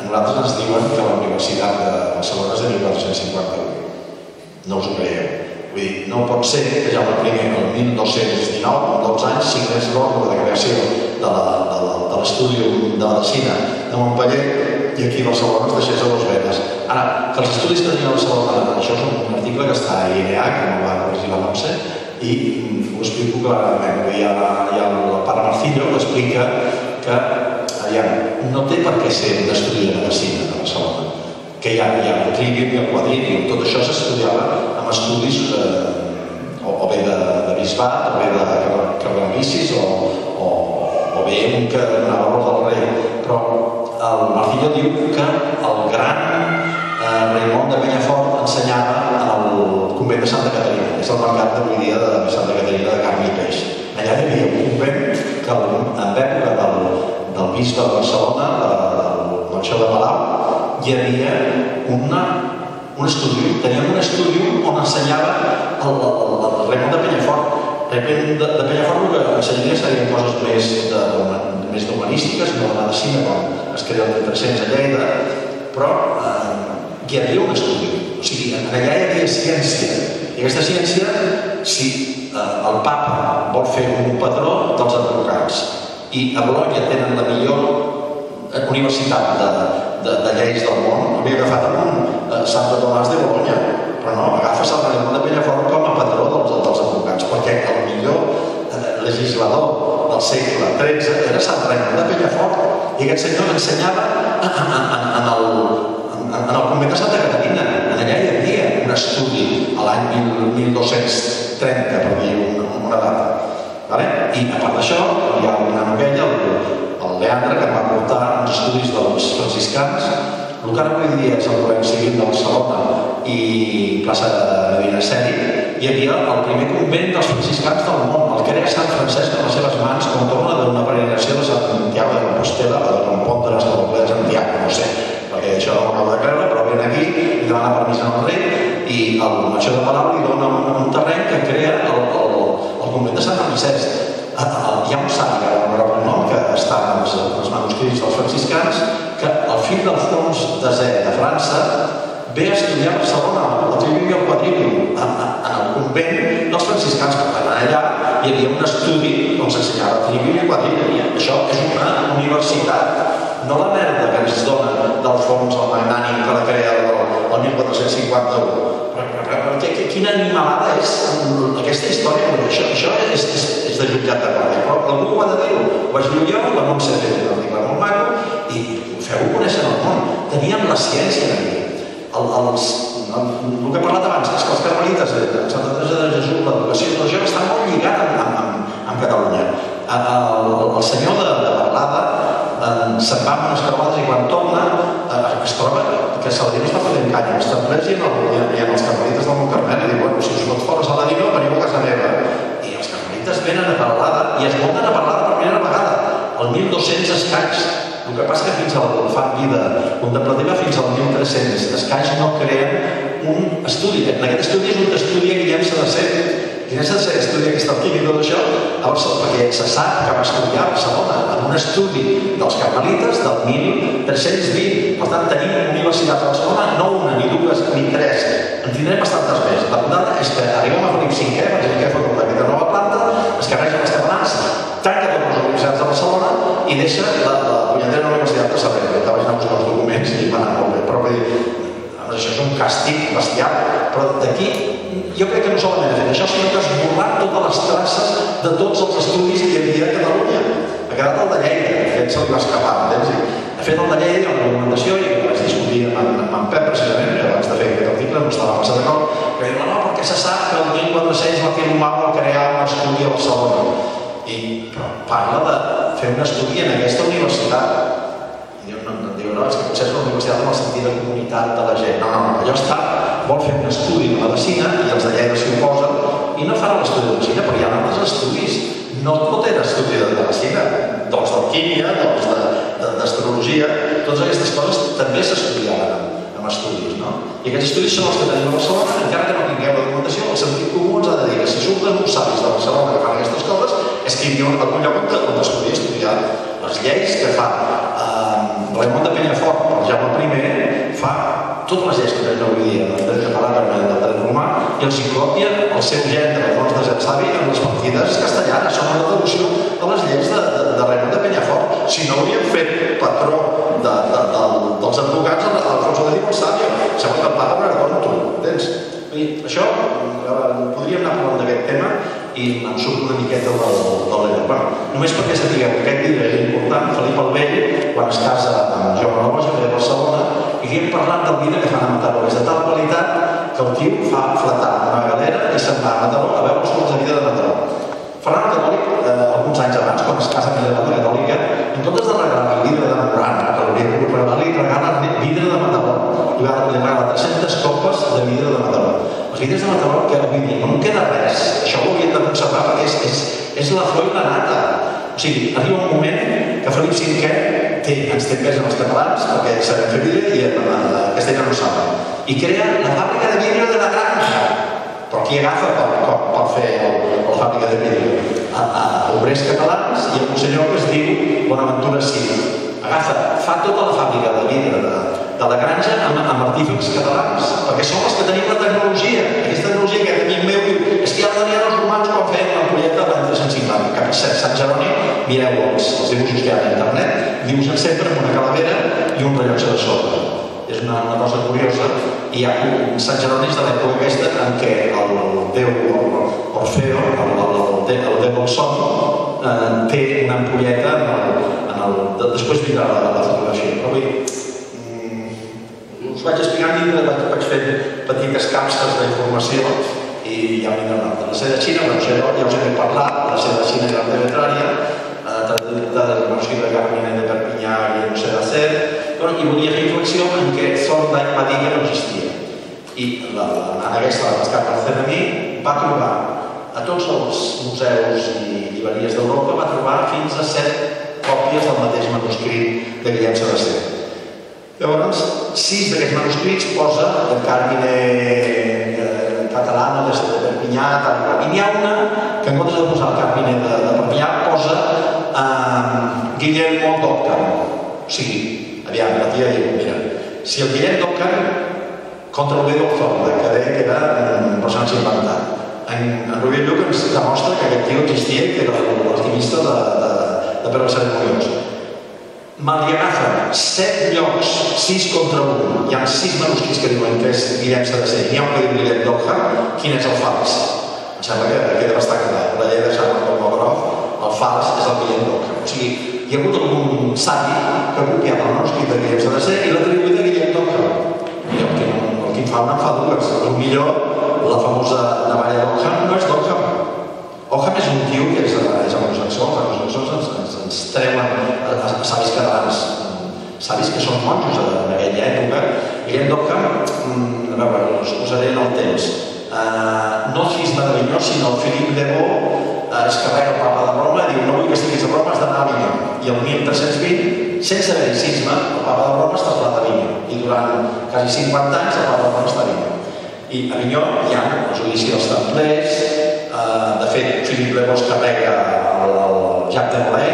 Speaker 1: A nosaltres ens diuen que la Universitat de Barcelona és de 1451. No us ho creieu. Vull dir, no pot ser que ja el primer, el 1219, amb 12 anys, signés l'ordre de creació de la- de la- l'estudi de medicina de Montpellier i aquí a Barcelona es deixés a dos vetes. Ara, que els estudis que tenia a Barcelona, això és un article que està a INEA, que no va corregir la MONSE, i ho explico clarament. Hi ha, hi ha el pare Marcillo que explica que aviam, no té per què ser un estudi de medicina de Barcelona que hi ha, hi ha el i el quadrivium, tot això s'estudiava amb estudis eh, o, o bé de, de bisbat, o bé de carnavicis, o, o, un que donava l'ordre del rei. Però el Marcillo diu que el gran eh, Raimon de Penyafort ensenyava al convent de Santa Caterina, és el mercat d'avui dia de Santa Caterina de carn i peix. Allà hi havia un convent que en època del, del bisbe de Barcelona, de, del Melxor de Palau, hi havia una, un estudi, teníem un estudi on ensenyava el, el, el, el Raimon de Penyafort. Raimon de, de Penyafort el que ensenyaria serien coses més, de, més humanístiques, no de medicina, com es crea el 300 a Lleida, però eh, hi havia un estudi. O sigui, allà hi havia ciència. I aquesta ciència, si eh, el papa vol fer un patró dels advocats i a Bologna tenen la millor universitat de, de, de lleis del món, havia agafat un eh, Sant Tomàs de Bologna, però no, agafa Sant Raimon de Penyafort com a patró dels, dels advocats, perquè el millor eh, legislador del segle XIII era Sant Raimon de Penyafort, i aquest senyor ensenyava en, en, en, en, el, en, en el convent de Santa Caterina. Allà hi havia un estudi a l'any 1230, per dir una, una data. Vale? I a part d'això, hi ha una novella, el, el Leandre, que va portar uns estudis dels franciscans, el que avui dia és el Govern Civil de Barcelona i plaça de Medina Ceri, hi havia el primer convent dels franciscans del món, el que era Sant Francesc amb les seves mans, com torna d'una peregrinació de Sant Santiago de Compostela o de Compondres o del ple de Santiago, no sé, perquè això no ho acabo de creure, però ven aquí, li demana permís al rei i el Major de Palau li dona un, un terreny que crea el, el, el convent de Sant Francesc. Hi ha un savi, ara no el nom, que està en els, els manuscrits dels franciscans que el fill d'Alfons Desè de França ve a estudiar a Barcelona, el trivium i el quadrivium, en el convent dels franciscans que van allà hi havia un estudi on s'ensenyava trivium i quadrivium. Això és una universitat, no la merda que ens dona d'Alfons el magnànim que la crea el, el 1451. Però, quina animalada és aquesta història, això, això és, és, és de jutjat de part, però algú ho ha de dir-ho. Ho vaig dir jo, la Montse té un article molt maco, i feu-ho conèixer el món. Teníem la ciència aquí el, els, el, el que he parlat abans, és que els carmelites de Sant Teresa de Jesús, l'educació i tot això està molt lligat amb, amb, amb, amb Catalunya. El, el, el senyor de, de Parlada eh, se'n va amb unes creuades i quan torna eh, es troba que Saladino està fotent canya als templers i en, el, i, en, i en els carmelites del Mont Carmel i diu, bueno, si us fots fora Saladino, veniu a casa meva. I els carmelites venen a Parlada i es munten a Parlada per primera vegada, el 1200 escaig, el que passa que fins al fan vida contemplativa fins al 1300 escaix no creen un estudi. En aquest estudi és un estudi a Guillem Sadacer. Guillem Sadacer estudia aquesta alquímia i tot això perquè se sap que va estudiar a Barcelona en un estudi dels carmelites del 1320. Per tant, tenim una universitat a Barcelona, no una, ni dues, ni tres. En tindrem bastantes més. La veritat és que arribem a Felip V, perquè que fa tota aquesta nova planta, es carrega els catalans, tanca totes les universitats de Barcelona i deixa la, la, punyetera Universitat de Sabadell, que vaig anar a buscar els documents i va anar molt bé, però dir, això és un càstig bestial, però d'aquí jo crec que no solament ha fet això, sinó que ha esborrat totes les traces de tots els estudis que hi havia a Catalunya. Ha quedat el de Lleida, de fet se li va escapar, entens? Ha fet el de Lleida la documentació i vaig discutir amb, amb, amb Pep precisament, que abans de fer aquest article no estava massa d'acord, que diu, no, no, perquè se sap que el 1400 va fer l'humà va crear un estudi a Barcelona. I parla de fer un estudi en aquesta universitat diu, no, és que potser és una universitat amb el sentit de comunitat de la gent. No, no, no, allò està, vol fer un estudi de medicina i els de Lleida s'hi oposen i no farà l'estudi de medicina, però hi ha altres estudis. No tot era estudi de medicina, doncs d'alquímia, doncs d'astrologia, totes aquestes coses també s'estudiaven estudis, no? I aquests estudis són els que tenim a Barcelona, encara que no tinguem la documentació, el sentit comú ens ha de dir que si surten uns savis de Barcelona que fan aquestes coses, és que hi havia algun lloc on, on es podia estudiar les lleis que fa Raimon de Penyafort, el Jaume I, fa totes les lleis que tenim avui dia del dret català del dret romà i els hi copia el seu gendre, Alfons de Savi, amb les partides castellanes. Són una devolució de les lleis de, de, de Raimon de Penyafort. Si no hauríem fet patró de, de, de, dels advocats a l'Alfonso de Dimonsàvio, sembla que el paga per Argonto, entens? Això, eh, podríem anar parlant d'aquest tema i em surt una miqueta del, del l'Eder. Bueno, només perquè sapigueu que aquest llibre és important, Felip el Vell, quan es casa amb Joan que de Barcelona, i li hem parlat del llibre que fan a Mataró. És de tal qualitat que el tio fa flatar una galera i se'n va a Mataró a veure els curs de vida de Mataró. Ferran Catòlic, eh, alguns anys abans, quan es casa amb la Catòlica, en comptes de regalar-li vidre de Morana, que l'hauria pogut regalar-li, regala vidre de Mataró. I va regala 300 copes de vidre de Mataró. Els vidres de Mataró, que avui dia no en queda res. Això ho hauríem de conservar perquè és, és, és la flor i la nata. O sigui, arriba un moment que Felip V té, ens té pes en els catalans, perquè sabem fer vidre i a, a Castella no saben. I crea la fàbrica de vidre de la granja però qui agafa per, per, per fer la fàbrica de vidre? A, a obrers catalans i a un senyor que es diu Bonaventura Cid. Agafa, fa tota la fàbrica de vidre de, de la granja amb, amb artífecs catalans, perquè som els que tenim la tecnologia. Aquesta tecnologia que amic meu diu és que ja tenien els romans quan feien l'ampolleta l'any 350, que per cert, Sant Jeroni, mireu els, els dibuixos que hi ha a internet, dibuixen sempre amb una calavera i un rellotge de sobre és una, una cosa curiosa, i hi ha Sant Jeroni de l'època aquesta en què el déu Orfeo, el, el, el, el déu del son, eh, té una ampolleta en el, el, després vindrà la, la fotografia. Però vull mm, us vaig explicant i vaig, vaig fer petites capses d'informació i ja vindrà una altra. La seda xina, bueno, ja us he parlat, la seda xina era arbitrària, traducta del manuscrit de Carmine de Perpinyà i no sé de Cer, però hi volia fer inflexió en què Sondheim va dir que no existia. I la, la, aquesta, l'estat Cerami va trobar a tots els museus i llibreries d'Europa va trobar fins a set còpies del mateix manuscrit de Guillem Sabaster. Llavors, sis d'aquests manuscrits posa el Carmine eh, catalana de, de Perpinyà, tal, i n'hi ha una que en comptes de posar el Carmine de, de Perpinyà posa eh, Guillermo d'Occam, O sigui, aviam, la tia diu, mira, si el Guillem d'Ockham contra el Guido Forda, que deia que era un personatge inventat, en, en Rubén Lluc ens demostra que aquest tio existia i que era l'alquimista de, de, de Pere Cerimoniós. Me'l agafen set llocs, sis contra un. Hi ha sis manuscrits que diuen que és Guillem s'ha de ser. N'hi ha un que diu Guillem d'Ockham. Quin és el fals? Em sembla que queda bastant clar. La llei de Sant Mogrof, el fals és el Guillem d'Ockham. O sigui, hi ha hagut algun savi que ha copiat el manuscrit de Guillem s'ha de ser i l'ha atribuït a Guillem d'Ockham. I el que, el que fa una fa dues. El millor, la famosa navalla d'Ockham no és d'Ockham. Ockham és un tio que és, és homosexual, els homosexuals ens, ens, ens treuen savis catalans, savis que són monjos en aquella època. Guillem d'Ockham, mm, a veure, us posaré en el temps. Uh, no el cisma d'Avinyó, sinó el Filip de Bo uh, es carrega el papa de Roma i diu no vull que estiguis a Roma, has d'anar a Avinyó. I el 1320, sense haver cisma, el papa de Roma es trasllada a Avinyó. I durant quasi 50 anys el papa de Roma està a Avinyó. I a Avinyó hi ha el judici dels templers, uh, de fet, Bo es carrega el, el de Molay,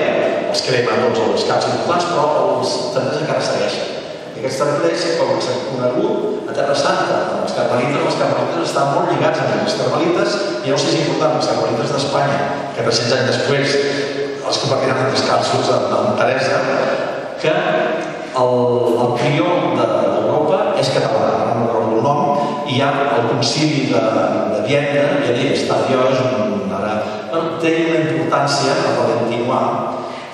Speaker 1: els crema tots els caps importants, però els templers encara segueixen. I aquests templers, com s'ha conegut, a Terra Santa, els carmelites, els carmelites estan molt lligats amb els carmelites, i llavors és important, els carmelites d'Espanya, que 300 anys després els convertiran en descalços amb, amb Teresa, que el, el prior d'Europa de, és català, no recordo el nom, i hi ha el concili de, de Viena, i allà està Dios, un, ara, bueno, té una importància a Valentinoà,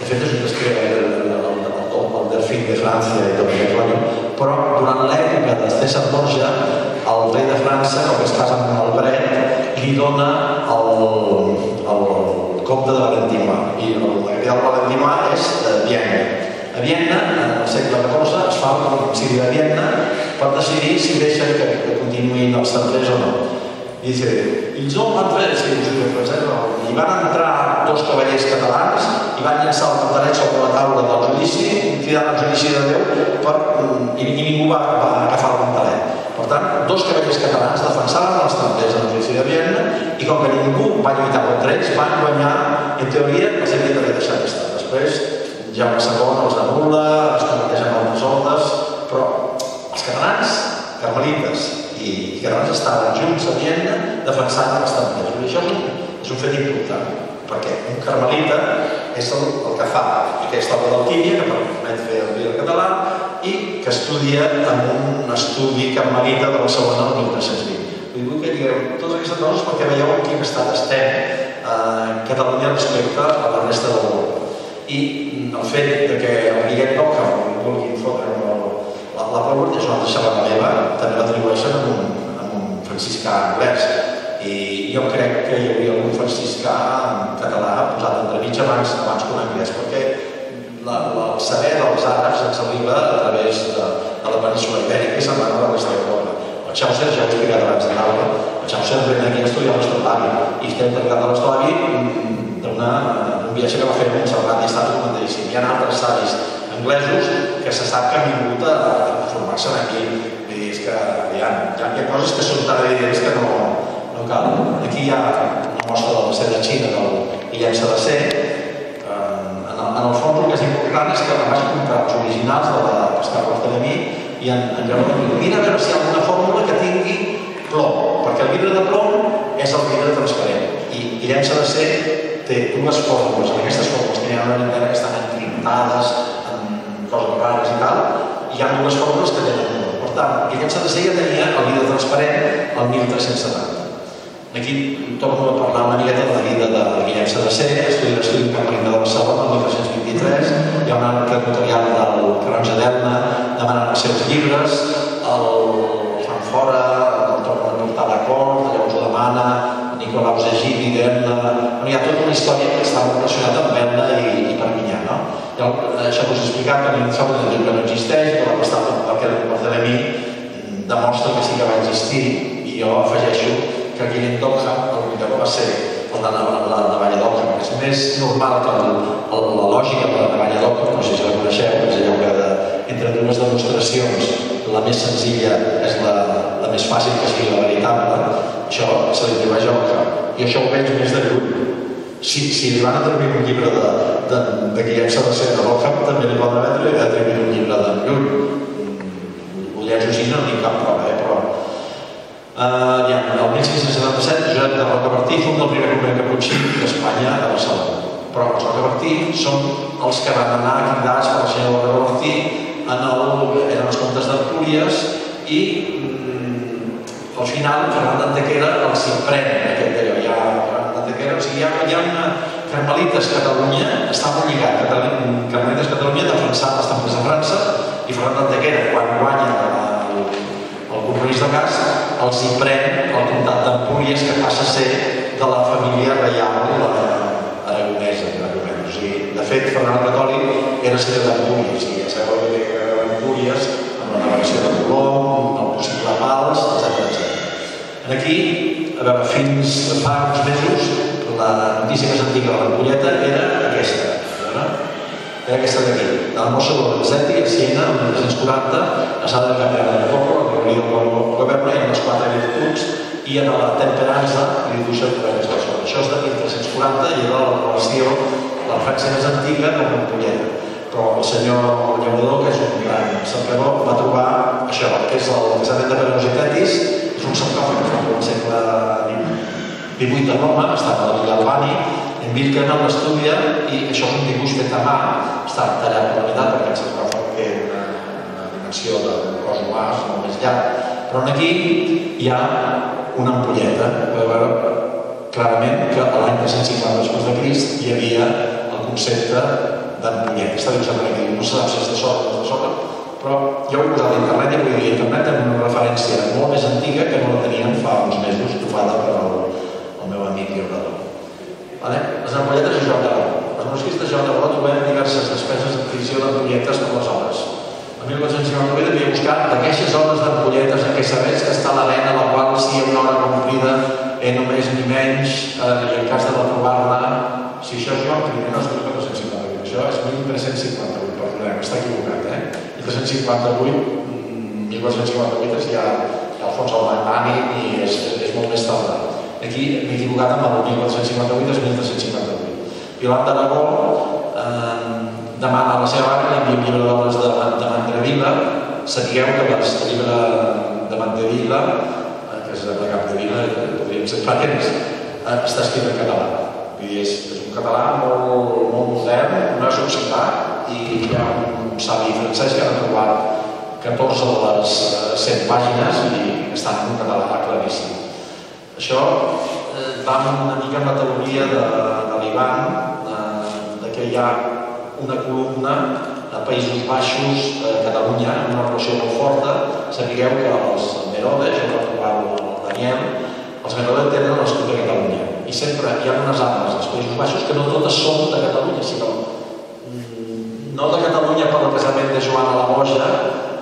Speaker 1: de fet és un descriu el, el, el, el Delfín de França i del Begoño, però durant l'època de César Borja, el rei de França, com que es casa amb Albret, li dona el, el comte de Valentinoà, i el, de Valentinoà és de Viena. A Viena, en el segle XIV, es fa el concili de Viena per decidir si deixen que, que continuïn els templers o no. I dice, ils ont entré, si us ho represento, i van entrar dos cavallers catalans i van llançar el pantalet sobre la taula del judici, cridant el judici de Déu, per, i, i ningú va, va agafar el pantalet. Per tant, dos cavallers catalans defensaven els templers en el judici de Viena i com que ningú va lluitar contra ells, van guanyar, en teoria, els havien d'haver deixat estar. Després, Jaume II els anul·la, els converteix en altres ordres, però els catalans, carmelites i, i catalans estaven junts a Viena defensant els templers. I això és un, és un fet important, perquè un carmelita és el, el que fa aquesta obra d'alquímia que permet fer el vida català i que estudia en un estudi carmelita de la segona del 1320. Vull dir que digueu totes aquestes coses perquè veieu en quin estat estem eh, Catalunya respecte a la resta del món. I el fet de que el Guillem Toca vulgui fotre la, Power és una altra xerrada meva, també l'atribueixen amb un, amb un franciscà anglès. I jo crec que hi hauria algun franciscà català posat entremig abans, abans que un anglès, perquè la, la, el saber dels àrabs ens arriba a través de, de la península ibèrica i se'n va a la resta d'Europa. El Chaucer, ja ho he explicat abans de l'aula, el Chaucer ve aquí a estudiar l'Eslavi i estem tancant a l'Eslavi d'un viatge que va fer a Montserrat i està documentadíssim. Hi ha altres savis anglesos que se sap que han vingut a, formar-se aquí. Vull dir, és que hi ha, hi ha, hi ha coses que són tan evidents que no, no cal. Aquí hi ha una mostra de la seda xina del Guillem Sadacé. En, en, en el fons el que és important és que la vaig comprar els originals de la Pascal Bartolomé i en, en em mira a veure si hi ha alguna fórmula que tingui plom, perquè el vidre de plom és el vidre transparent. I Guillem Sadacé té dues fórmules, aquestes fórmules que hi ha una que estan encriptades, en coses rares i tal, i hi ha dues fórmules que tenen un Per tant, Guillem Sadacé ja tenia el vidre transparent el 1370. Aquí torno a parlar una miqueta de la vida de Guillem Sadacé, estudi l'estudi Cambrina de Barcelona el 1323, hi ha un arc notarial del Carranza d'Elna demanant els seus llibres, el fan fora, el tornen a portar cort, llavors ho demana, Nicolau Zegidi d'Elna... Bueno, hi ha tota una història que està relacionada amb Elna i, i Perpinyà, no? El, això us he explicat, que a mi em sembla que el no existeix, però està perquè el Bartolomé demostra que sí que va existir, i jo afegeixo que Guillem d'Ockham, el lluitador va ser el de la, la, la Valla d'Ockham, que és més normal que el, el, la lògica de la Valla d'Ockham, no sé si la coneixeu, és allò que de, entre dues demostracions la més senzilla és la, la més fàcil que sigui la veritable, això se li atribueix a Ockham. I això ho veig més de lluny. Si, si li van atribuir un llibre de, de, de Guillem Sabacer de Rockham, també li poden haver atribuir un llibre de Llull. Ho llegeixo així, no tinc cap prova, eh? però... Uh, ja, el 1677, Josep de Rocabertí fou el primer convent caputxí d'Espanya a Barcelona. Però els Rocabertí són els que van anar cridats per la senyora de Rocabertí en el, eren els comtes d'Empúries i mm, al final Ferran d'Antequera els hi pren aquest d'allò. Hi o sigui, hi ha, hi ha una Carmelites Catalunya, està molt lligat, Carmelites Catalunya defensant les temples de França i Ferran d'Antequera, quan guanya el, el compromís de cas, els hi pren el comtat d'Empúries que passa a ser de la família reial la aragonesa, aragonesa. O sigui, de fet, Ferran Catòlic era senyor d'Empúries, sigui, ja sabeu que era d'Empúries, amb la navegació de Colom, el possible Pals, etc. Aquí, a veure, fins fa uns mesos, la notícia més antiga de l'Ampolleta era aquesta, a veure, era aquesta d'aquí, del mosso de Lorenzetti, a Siena, el 1940, a Sala de Campiana de Poco, a Gabriel del Govern, en els quatre virtuts, i en la temperança li diu ser de Barcelona. Això és de 1340 i era la relació de la França més antiga com Ampolleta. Però el senyor Llaurador, que és un gran cercador, va trobar això, que és el casament de Pereus i és un sarcòfag que fa el segle XVIII a Roma, està a la Villa Albani, en Vilken l'estudia i això és un dibuix fet a mà, està tallat per la meitat perquè el sarcòfag té una, una dimensió de cos humà, molt més llarg. Però aquí hi ha una ampolleta. Podeu veure clarament que a l'any 350 després de Crist hi havia el concepte d'ampolleta. Està dibuixat aquí, no sap si és de sobre o no és de sobre, però jo ho posat a internet i vull dir, internet en una referència molt més antiga que no la teníem fa uns mesos trobada per el meu amic llaurador. Vale? Les ampolletes de Joan Garó. Els manuscrits de Joan Garó trobem diverses despeses d'adquisició d'ampolletes per les obres. El 1458 devia buscar d'aquestes obres d'ampolletes en què sabés que està l'arena, la qual si hi ha una hora complida eh, només ni menys, eh, i en cas de reprovar-la, si això és Joan I, no és 1458, això és 1358, perdoneu, està equivocat, eh? 1358, 1458 és ja, ja Alfons el Magnani i és, és molt més tardà. Aquí m'he equivocat amb el 1458, és 1358. Violant d'Aragó eh, demana a la seva mare que enviï un llibre d'obres de, de Mandrevila. Sapigueu que el llibre de Mandrevila, eh, que és de Capdevila, podríem ser fa temps, eh, està escrit en català. Vull dir, és, és un català molt, molt modern, no és occità, i hi ha un savi francès que ha trobat 14 de les 100 pàgines i estan en un català claríssim. Això eh, va una mica amb la teoria de, de l'Ivan, de, de que hi ha una columna a Països Baixos, a Catalunya, amb una relació molt forta. Sapigueu que els Merodes, jo vaig trobar el Daniel, els Merodes tenen l'escut de Catalunya. I sempre hi ha unes armes als Països Baixos que no totes són de Catalunya, sinó no de Catalunya per el casament de Joan a la Boja,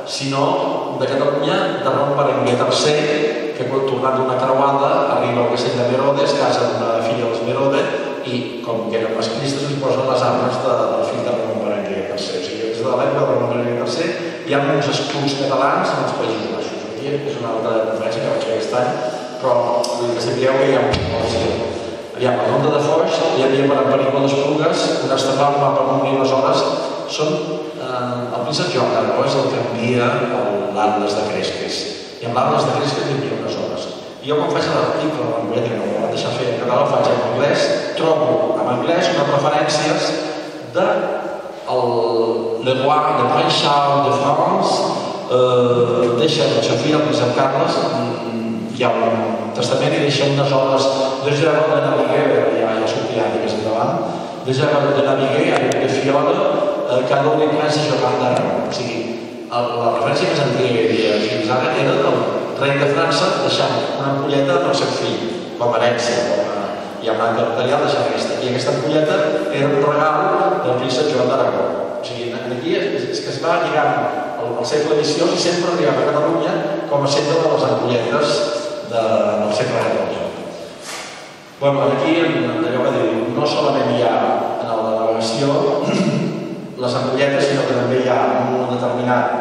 Speaker 1: sinó de Catalunya de Ron Berenguer III, que tornant d'una creuada arriba al castell de Merodes, casa d'una filla dels Merode, i com que eren masclistes li posen les armes de, del fill de Ramon Berenguer III. O sigui, des de l'època de Ramon Berenguer III hi ha uns escuts catalans en els Països Baixos. Aquí és una altra conferència que vaig fer aquest any, però vull que sapigueu que hi ha un poble Aviam, a l'Onda de Foix hi havia per Emparico d'Esplugues, un estatal va per morir les hores, són eh, el príncep Joan d'Aragó és el que envia l'Atlas de Cresques. I amb l'Atlas de Cresques hi havia unes hores. I jo quan faig l'article, l'Anglet, que no ho vaig deixar fer en català, el faig en anglès, trobo en anglès unes referències de el Le Roi de Maréchal de France, eh, deixa el Sofia, el príncep Carles, mm, hi ha un testament i deixa unes obres de Gerard de Naviguer, ja, ja sortirà més endavant, de Gerard de Naviguer, de Fiora, eh, que no li prens a Joan d'Aragó. O sigui, la referència més antiga que hi fins ara era del rei de França deixant una ampolleta per seu fill, com a herència, i amb l'acte notarial deixant aquesta. I aquesta ampolleta era un regal del príncep Joan d'Aragó. O sigui, aquí és, és que es va lligant al, al segle XVIII i sempre arribava a Catalunya com a centre de les ampolletes de, del segle XIV. Bueno, aquí, en allò que diu, no solament hi ha en la navegació *clears throat* les ampolletes, sinó que també hi ha un determinat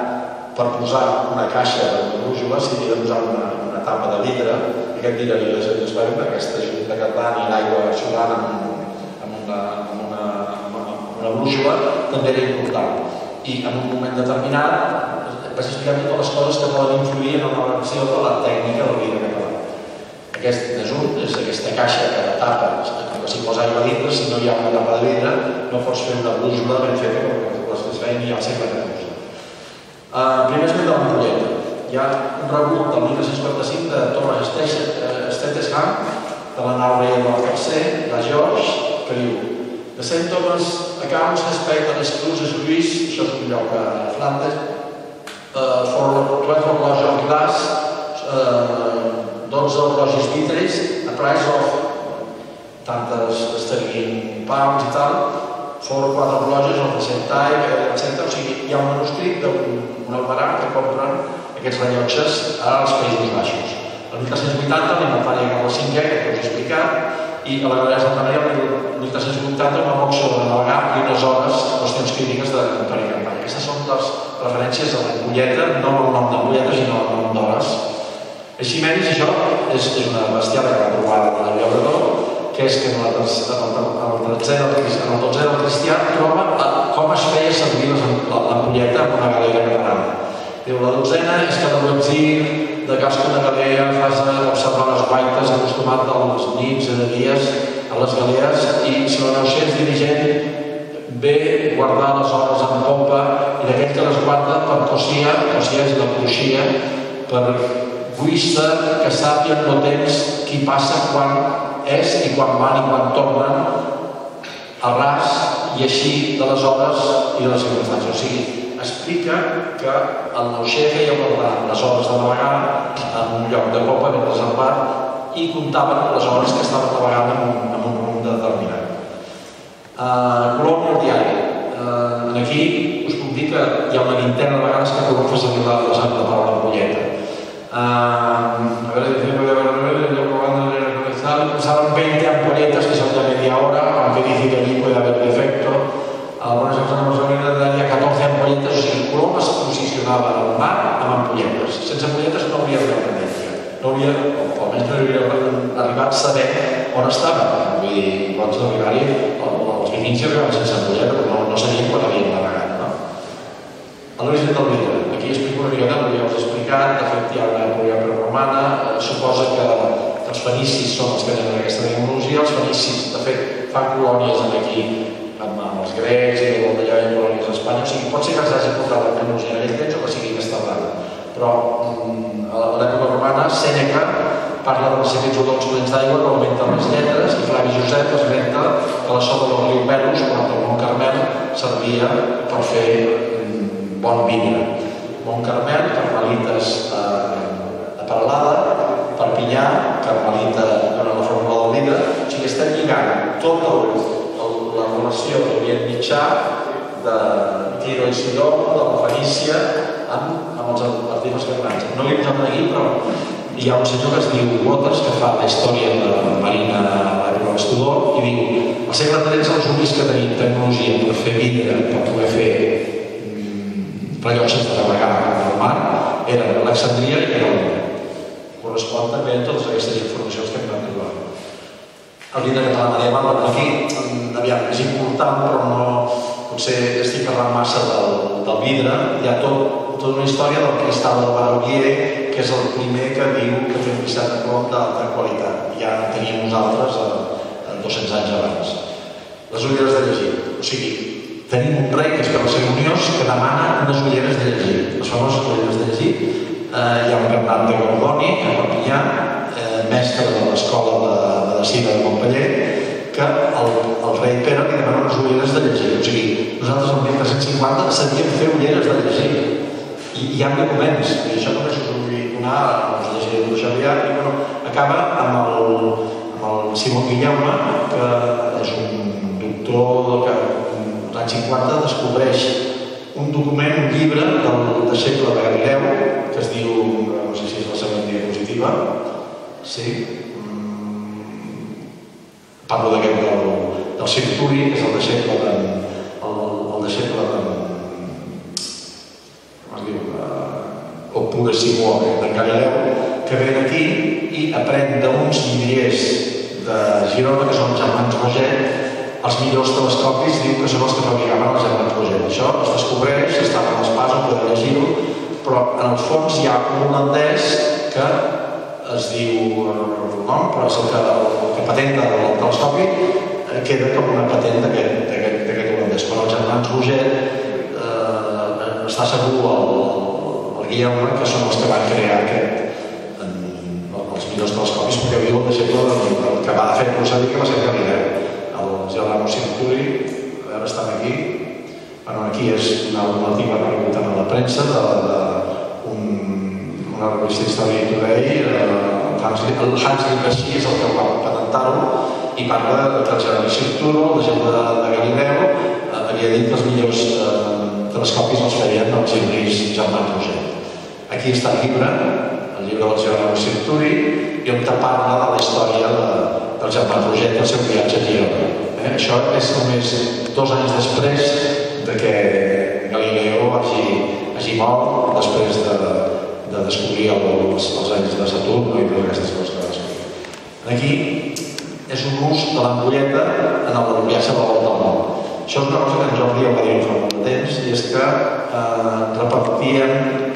Speaker 1: per posar una caixa de brújula, si havia posar una, una tapa de vidre, aquest vidre li es, es veu que aquesta junta de carbani i l'aigua solant amb, una brúixola també era important. I en un moment determinat vaig explicar totes les coses que poden influir en la versió de la tècnica del vidre català. Aquest desúnt és aquesta caixa que tapa, que si posa aigua dintre, si no hi ha una tapa de vidre, no pots fer una brúixola ben feta com les que es feien ja al segle XIV. Uh, primer esment de l'ampolleta. Hi ha un rebut del 1955 de Thomas Stettesham, de la nau Reia del III, de George, que diu The St. Thomas accounts respect on les cruces Lluís, això és un lloc a Flandes, uh, for 12 horloges of glass, uh, 12 horloges vitres, a price of tantes sterling pounds i tal, for 4 horloges of the same type, etc. O sigui, hi ha un manuscrit d'un albarà que compren aquests rellotges als Països Baixos. El 1380 l'inventari de la cinquè, que us he explicat, i a la Galeria Santa Maria el 1380 una moc sobre navegar i unes hores, qüestions clíniques de l'Imperi Campanya. Aquestes són les referències a l'ampolleta, no el nom d'ampolleta, sinó el nom d'hores. Així menys això és, és una bestiada que va trobar a Llaurador, que és que en el, el, el, en el 12 del cristià troba com es feia servir l'ampolleta en una galera catalana. Diu, la dotzena és que de l'exil de casca de galera fas observar les guaites acostumat als nits i de dies a les galeres i si la naixent dirigent ve guardar les hores en pompa i d'aquell que les guarda per cosia, cosia és la coixia, per guista que sàpien el temps qui passa quan és i quan van i quan tornen al ras i així de les hores i de les circumstàncies. O sigui, explica que el Noixer feia guardar les hores de navegar en un lloc de copa ben reservat i comptaven les hores que estaven navegant en un, en un rumb determinat. Uh, Colom el diari. Uh, aquí us puc dir que hi ha una vintena de vegades que Colom fa servir la, a, a ver, diciembre de Bernuel, yo probando en el Rezal, usaron 20 ampolletas que son de media hora, aunque dice que allí puede haber defecto. Algunas personas de daría 14 ampolletas o sigui, el color es posicionava al mar amb ampolletes. Sense ampolletes no hauria dependència. No hauria, o almenys no hauria arribat saber on estava. Vull dir, pots arribar-hi, els vinícius que van sense ampolleta, però no, no sabien quan havien navegat. No? A l'origen del vídeo, Mica que ja us he explicat, de fet hi ha una època preromana, eh, suposa que els fenicis són els que tenen aquesta tecnologia, els fenicis, de fet, fan colònies aquí amb, els grecs i el d'allà i colònies a Espanya. O sigui, pot ser que ens hagi portat la tecnologia en aquell temps o que sigui més tardana. Però mm, a l'època romana, Sèneca parla dels secrets dolents d'aigua que augmenten les lletres i Flavi Josep esmenta que la soda del riu Perus, quan el Mont Carmel, servia per fer mm, bon vidre. Mont Carmel, carmelites eh, de Paralada, Perpinyà, carmelita en la fórmula del vidre, o sigui, estem lligant tot el la relació d'Orient Mitjà, de Tiro i Sidó, de la Fenícia, amb, amb els articles catalans. No l'he posat aquí, però hi ha un senyor que es diu Waters, que fa la història de Marina a l'època d'Estudó, i diu, al segle XIII els únics que tenim tecnologia per fer vidre, per poder fer rellotges de navegar al mar, eren Alexandria i Carolina. Correspon també a totes aquestes informacions que hem anat trobant el vidre català medieval, aquí, aviam, és important, però no, potser estic parlant massa del, del vidre, hi ha tot, tota una història del cristal del Barauguier, que és el primer que diu que té un cristal de plom d'alta qualitat. Ja en teníem nosaltres a, a 200 anys abans. Les ulleres de llegir. O sigui, tenim un rei, que és per ser uniós, que demana unes ulleres de llegir. Les famoses ulleres de llegir. Eh, hi ha un Bernat de Gordoni, a Perpinyà, eh, mestre de l'escola de la Cina de Montpellier, que el, el rei Pere li demana unes ulleres de llegir. O sigui, nosaltres el 1350 sabíem fer ulleres de llegir. I hi ha moments, i això només us ho vull donar, us llegiré d'un Xavier, i bueno, acaba amb el, amb el Simon Guillaume, que és un doctor que als anys 50 descobreix un document, un llibre del deixeble de Galileu, que es diu, no sé si és la següent diapositiva, sí, Parlo d'aquest del, del Cirturi, que és el deixeble de, el, el deixeble de, com es diu, o pura Simó de Galileu, que ve aquí i aprèn d'uns vidriers de Girona, que són germans Roget, els millors telescopis diu que són els que fabricaven els Roger. Això es descobreix, està en els passos, podeu llegir-ho, però en el fons hi ha un holandès que es diu el nom, però és el que, el que patenta el telescopi, eh, queda com una patent d'aquest holandès. Però els germans Roger eh, està segur el, el Guillaume que són els que van crear aquest, en, els millors telescopis, perquè viu l'exemple del, del que va fer procedir que va ser Galileu. El Germano Cinturi, a veure, estan aquí, bueno, aquí és una, un que ha publicat a la premsa de, de una revista Història Today, eh, el Hans Limbassi és el que va patentar-ho i parla del Jeremy Cirturo, l'exemple de, de Galileu, eh, havia dit que els millors eh, telescopis els feien els híbrids germans Roger. Aquí està el llibre, llibre del Jeremy Cirturi, i on te parla de la història de, del germà Roger i el seu viatge a Girona. Eh? Això és només dos anys després de que Galileo hagi, hagi mort, després de, de descobrir els, els anys de Saturn i totes aquestes coses que va descobrir. Aquí és un ús de l'ampolleta en el viatge de la volta al món. Això és una cosa que en Jordi ja va dir fa molt temps i és que eh, repartien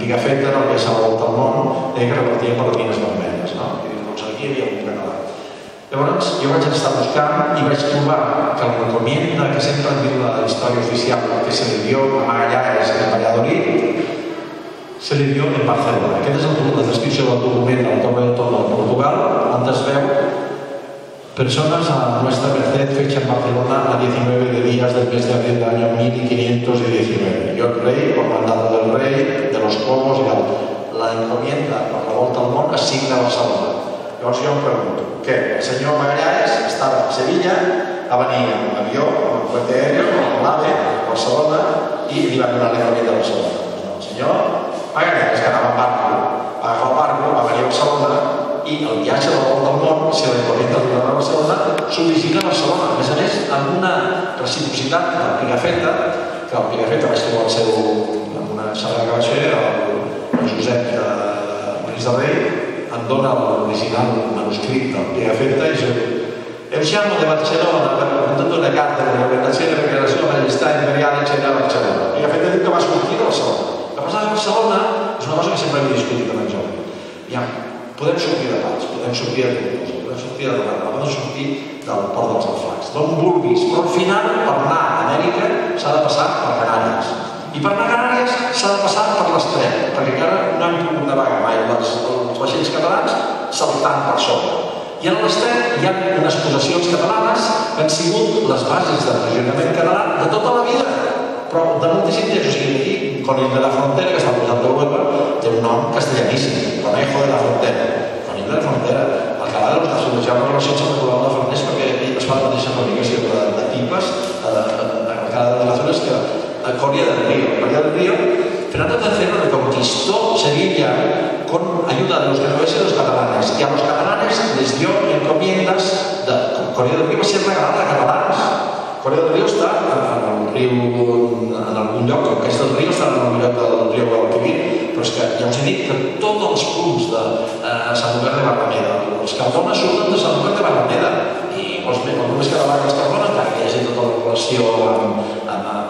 Speaker 1: en Pigafetta, en el de la volta al món, deia que les mines vermelles. No? I doncs aquí hi havia un català. Llavors, jo vaig estar buscant i vaig trobar que el recomienda que sempre han dit la història oficial que se li dio a Magallanes en Valladolid se li dio en Barcelona. Aquest és el, la descripció del document del Torre de Torno de Portugal, on es veu personas a nuestra merced fecha en Barcelona a 19 de días del mes de abril del año 1519. Yo el rey, por mandato del rey, de los pueblos y la, encomienda per la volta al món assigna a Barcelona. Llavors jo em pregunto, què? El senyor Magallanes estava a Sevilla, va venir amb un avió, amb un puente aéreo, amb l'AVE, a Barcelona, i li va donar l'encomienda a Barcelona. No, el senyor Magallanes, que anava amb barco, va agafar barco, va venir a Barcelona i el viatge de la volta al món, si la corrent de a Barcelona, s'origina a Barcelona. A més a més, amb una reciprocitat del Pigafetta, que el Pigafetta vaig trobar el seu, xerrada que vaig fer, el, el Josep de Marís del Rei, em dona l'original manuscrit del Pigafetta i jo Eusciamo de Barcelona presentando una carta di recomendazione perché la sua maestà imperiale c'era a Barcelona. Pigafetta diu que va sortir de Barcelona que passar a Barcelona és una cosa que sempre hem discutit amb en Jordi. Ja, podem sortir de Pals, podem sortir de Tortosa, podem sortir de Tarragona, podem sortir del port dels Alfats, d'on vulguis, però al final, per anar a Amèrica, s'ha de passar per Canàries. I per anar a Canàries s'ha de passar per l'estret, perquè encara no hem pogut navegar mai els, els vaixells catalans saltant per sobre. I en l'estret hi ha unes possessions catalanes que han sigut les bases del regionament català de tota la vida, però de moltíssim temps. O sigui, aquí Conill de la Frontera, que està posat d'Europa, té un nom castellaníssim, Conejo de la Frontera. Conill de la Frontera. Alcalá de los Casos, ja una relació Colau de Farners perquè es fa la mateixa fabricació de, de tipes a, Alcalá de las Casos que a Coria del Río. Coria del Río, Fernando III reconquistó Sevilla con ayuda de los genoveses y los catalanes. Y a los catalanes les dio encomiendas de Coria del Río ser regalada a catalans Corea del Riu està en el riu, en algun lloc, que aquests rius estan en el lloc del riu Guadalquivir, però és que ja us he dit que tots els punts de eh, Sant Albert de Barrameda, els Cardona surten de Sant Albert de Barrameda, i els, els només que davant els Cardona, encara que hi hagi tota la amb, amb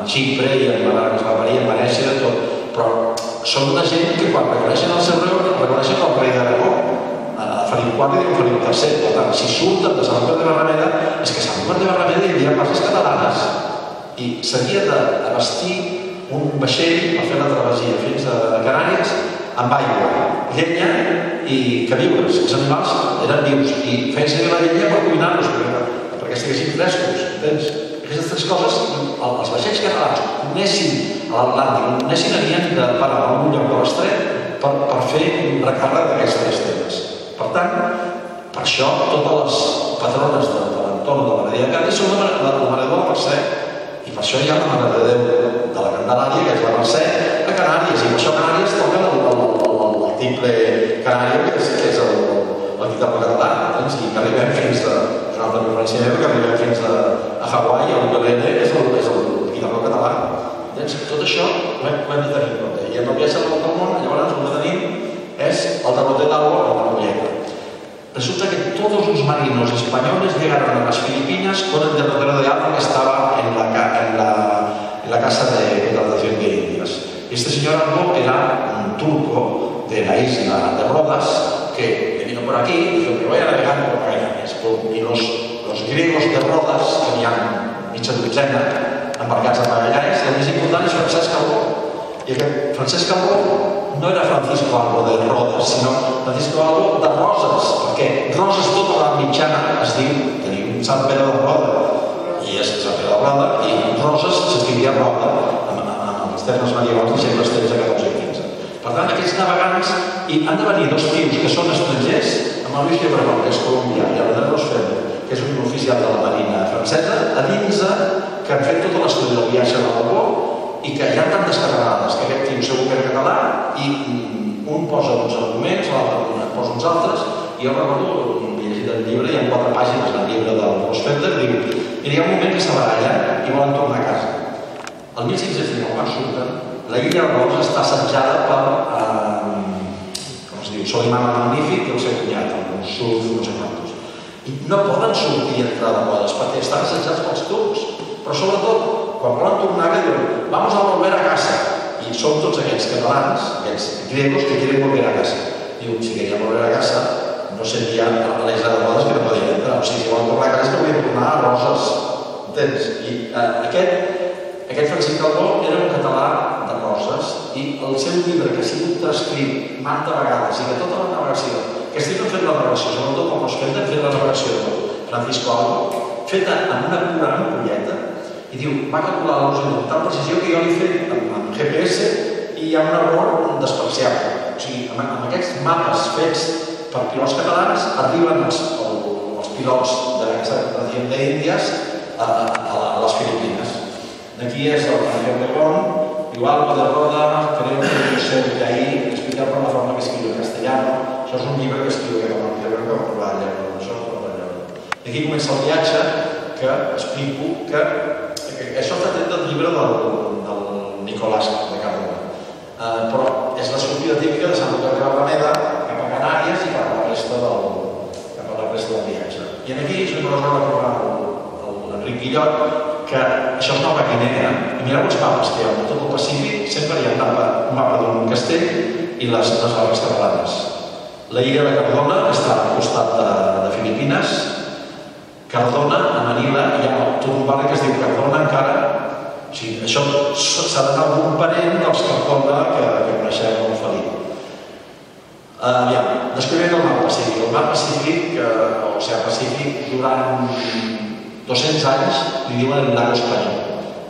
Speaker 1: Xipre i amb Barbaria, amb Venècia, tot, però són una gent que quan reconeixen el seu rei, reconeixen el rei d'Aragó, Felip IV i Felip III. Per tant, si surten de Sant Albert de Barrameda, és que Sant Albert de Barrameda hi havia coses catalanes. I s'havia d'abastir un vaixell per fer la travessia fins a Canàries amb aigua, llenya i queviures. Els animals eren vius i feien servir la llenya per cuinar-los, perquè estiguessin frescos. Entens? Aquestes coses, els vaixells catalans anessin a l'Atlàntic, anessin anien de parar a un lloc de l'estret per, per fer un recàrrec d'aquestes temes. Per tant, per això totes les patrones de, de l'entorn de la Maria de Cádiz són la, la, la Mare de la Mercè. I per això hi ha la Mare de Déu de la Candelària, que és la Mercè, a Canàries. I per això Canàries el, el, el, el, el timbre canari, que és, que és el, el guitarra català. Doncs, I que arribem fins a... És una altra conferència meva, que arribem fins a, a Hawaii, el ukulele és el, és el guitarra català. Doncs, tot això ho hem, ho hem de tenir en compte. I en el viatge al món, llavors el que tenim és el derroter d'aigua amb la mulleta. Resulta que todos los marinos españoles llegaron a las Filipinas con el derrotero de alma que estaba en la, en la, en la casa de contratación de indias. Este señor Albo era un turco de la isla de Rodas que vino por aquí y dijo que voy a navegar por Magallanes. Y los, los griegos de Rodas tenían mitja dotzena embarcats a Magallanes i el més important és Francesc Albó. I aquest Francesc Albó no era Francisco Albo de Rodes, sinó Francisco Albo de Roses, perquè Roses tota la mitjana es diu, tenim Sant Pere de Roda, i és Sant Pere de Roda, i Roses s'escrivia Roda, en, els termes medievals de segles XIII, XIV i XV. Per tant, aquests navegants, i han de venir dos tios que són estrangers, amb el Lluís Llebregón, que és colombià, i el Bernat Rosfeld, que és un oficial de la Marina francesa, a dins que han fet tota l'estudi del viatge de l'Albó i que hi ha tantes catalanes que aquest tio segur que era català i un posa uns arguments, l'altre posa uns altres i jo recordo, he llegit el llibre, hi ha quatre pàgines del llibre del Rosfelder, diu mira, hi ha un moment que se barallen i volen tornar a casa. El 1519, quan surten, la illa Rols està assetjada per, eh, com es diu, Soliman el Magnífic i el seu cunyat, el Monsur, no sé quantos. No poden sortir i entrar de modes perquè estan assetjats pels turcs. Però sobretot, quan volen tornar que diuen vamos a volver a casa i són tots aquests catalans, aquests griegos que quieren volver a casa. Diu, si querían volver a casa no seria a de Rodes que no podien entrar, o sigui, si volen tornar a casa volien tornar a Roses, entens? I eh, aquest, aquest Francisc Calbó era un català de Roses i el seu llibre que ha sigut transcrit manta vegades i que tota la navegació, que estic fent la navegació, sobretot com els fem fent la navegació de Francisco Albo, feta amb una cura ampolleta, i diu, va calcular la velocitat amb tal precisió que jo l'he fet amb, amb GPS i hi ha un error despreciable. O sigui, amb, amb aquests mapes fets per pilots catalans arriben els, el, els pilots la Casa d'Índies a, a, a, les Filipines. D'aquí és el Daniel de Gon, diu Alba de Roda, que no sé de ahí, explicar por la forma que escriu en castellano. Això és un llibre que escriu que com a llibre que va provar allà, això és per Aquí comença el viatge que explico que això està tret del llibre del, del Nicolàs de Cardona. Uh, però és la sortida típica de Sant Lucas de Barrameda cap a Canàries i cap a la resta del, cap a la resta del viatge. I aquí és una cosa que va l'Enric Guillot, que això és Nova Guinea, i mireu els mapes que hi ha tot el Pacífic, sempre hi ha un mapa, un mapa d'un castell i les, les barres catalanes. La illa de Cardona està al costat de, de Filipines, Cardona, a Manila, hi ha tot un barri que es diu Cardona encara. O sigui, això d'anar algun parent dels Cardona que, que coneixem el Felip. Uh, aviam, descrivint el mar Pacífic. El mar Pacífic, uh, o sigui, Pacífic, durant 200 anys li diuen el lago espanyol.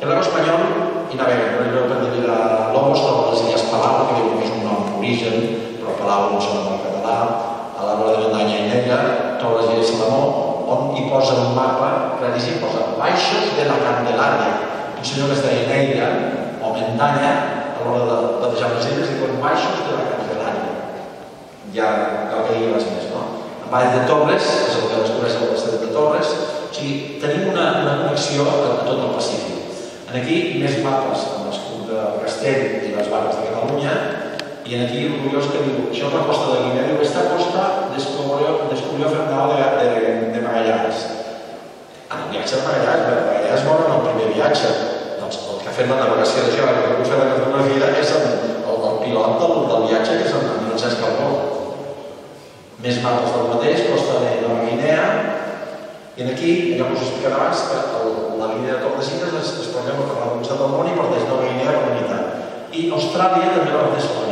Speaker 1: El lago espanyol hi navega, per exemple, per dir a Lobos, troba les illes Palau, que diuen que és un nom d'origen, però Palau no sona molt català, a la vora de Bandanya i Negra, les illes Salamó, on hi posa un mapa claríssim, posa baixos de la Candelaria. Un senyor que es deia Neira o Mentanya, a l'hora de batejar les illes, diuen baixos de la Candelaria. Ja cal que digui res més, no? En Vall de Torres, que és el que descobreix el Castell de Torres, o sigui, tenim una, una connexió a tot el Pacífic. En aquí, més mapes amb l'escut de Castell i les barres de Catalunya, aquí el curiós que diu, això és la costa de Guinea, diu, esta costa descubrió, Fernando de, de, de Magallanes. En el viatge de Magallanes, de Magallanes mor en el primer viatge. Doncs el que ha fet la navegació de el que ha fet la cartografia és el, el, el pilot del, del viatge, que és el Francesc Calbó. Més mapes del mateix, costa de Nova Guinea, i aquí, ja us he explicat abans, que el, la línia de Tordesillas es, es prendrà per la costat del món i parteix Nova Guinea per la meitat. I Austràlia també la parteix. Per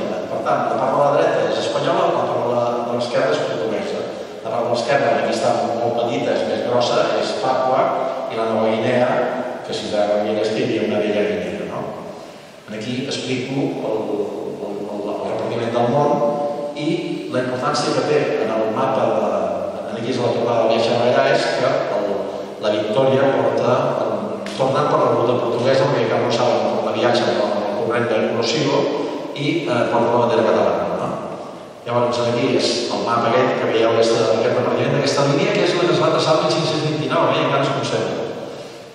Speaker 1: tant, la part de la dreta és espanyola, la part de l'esquerra és portuguesa. La part de l'esquerra, aquí està molt petita, és més grossa, és Papua, i la Nova Guinea, que si Nova Guinea estigui una vella Guinea. No? Aquí explico el, el, el, el repartiment del món i la importància que té en el mapa de, aquí és la trobada de Mairà és que el, la victòria porta, tornant per la ruta portuguesa, perquè encara no saben la viatge amb el corrent del Rosilo, i eh, quan la bandera catalana. No? Llavors, aquí és el mapa aquest que veieu, aquesta, aquest repartiment d'aquesta línia, que és la que es va traçar el 1529, eh, i encara es conserva.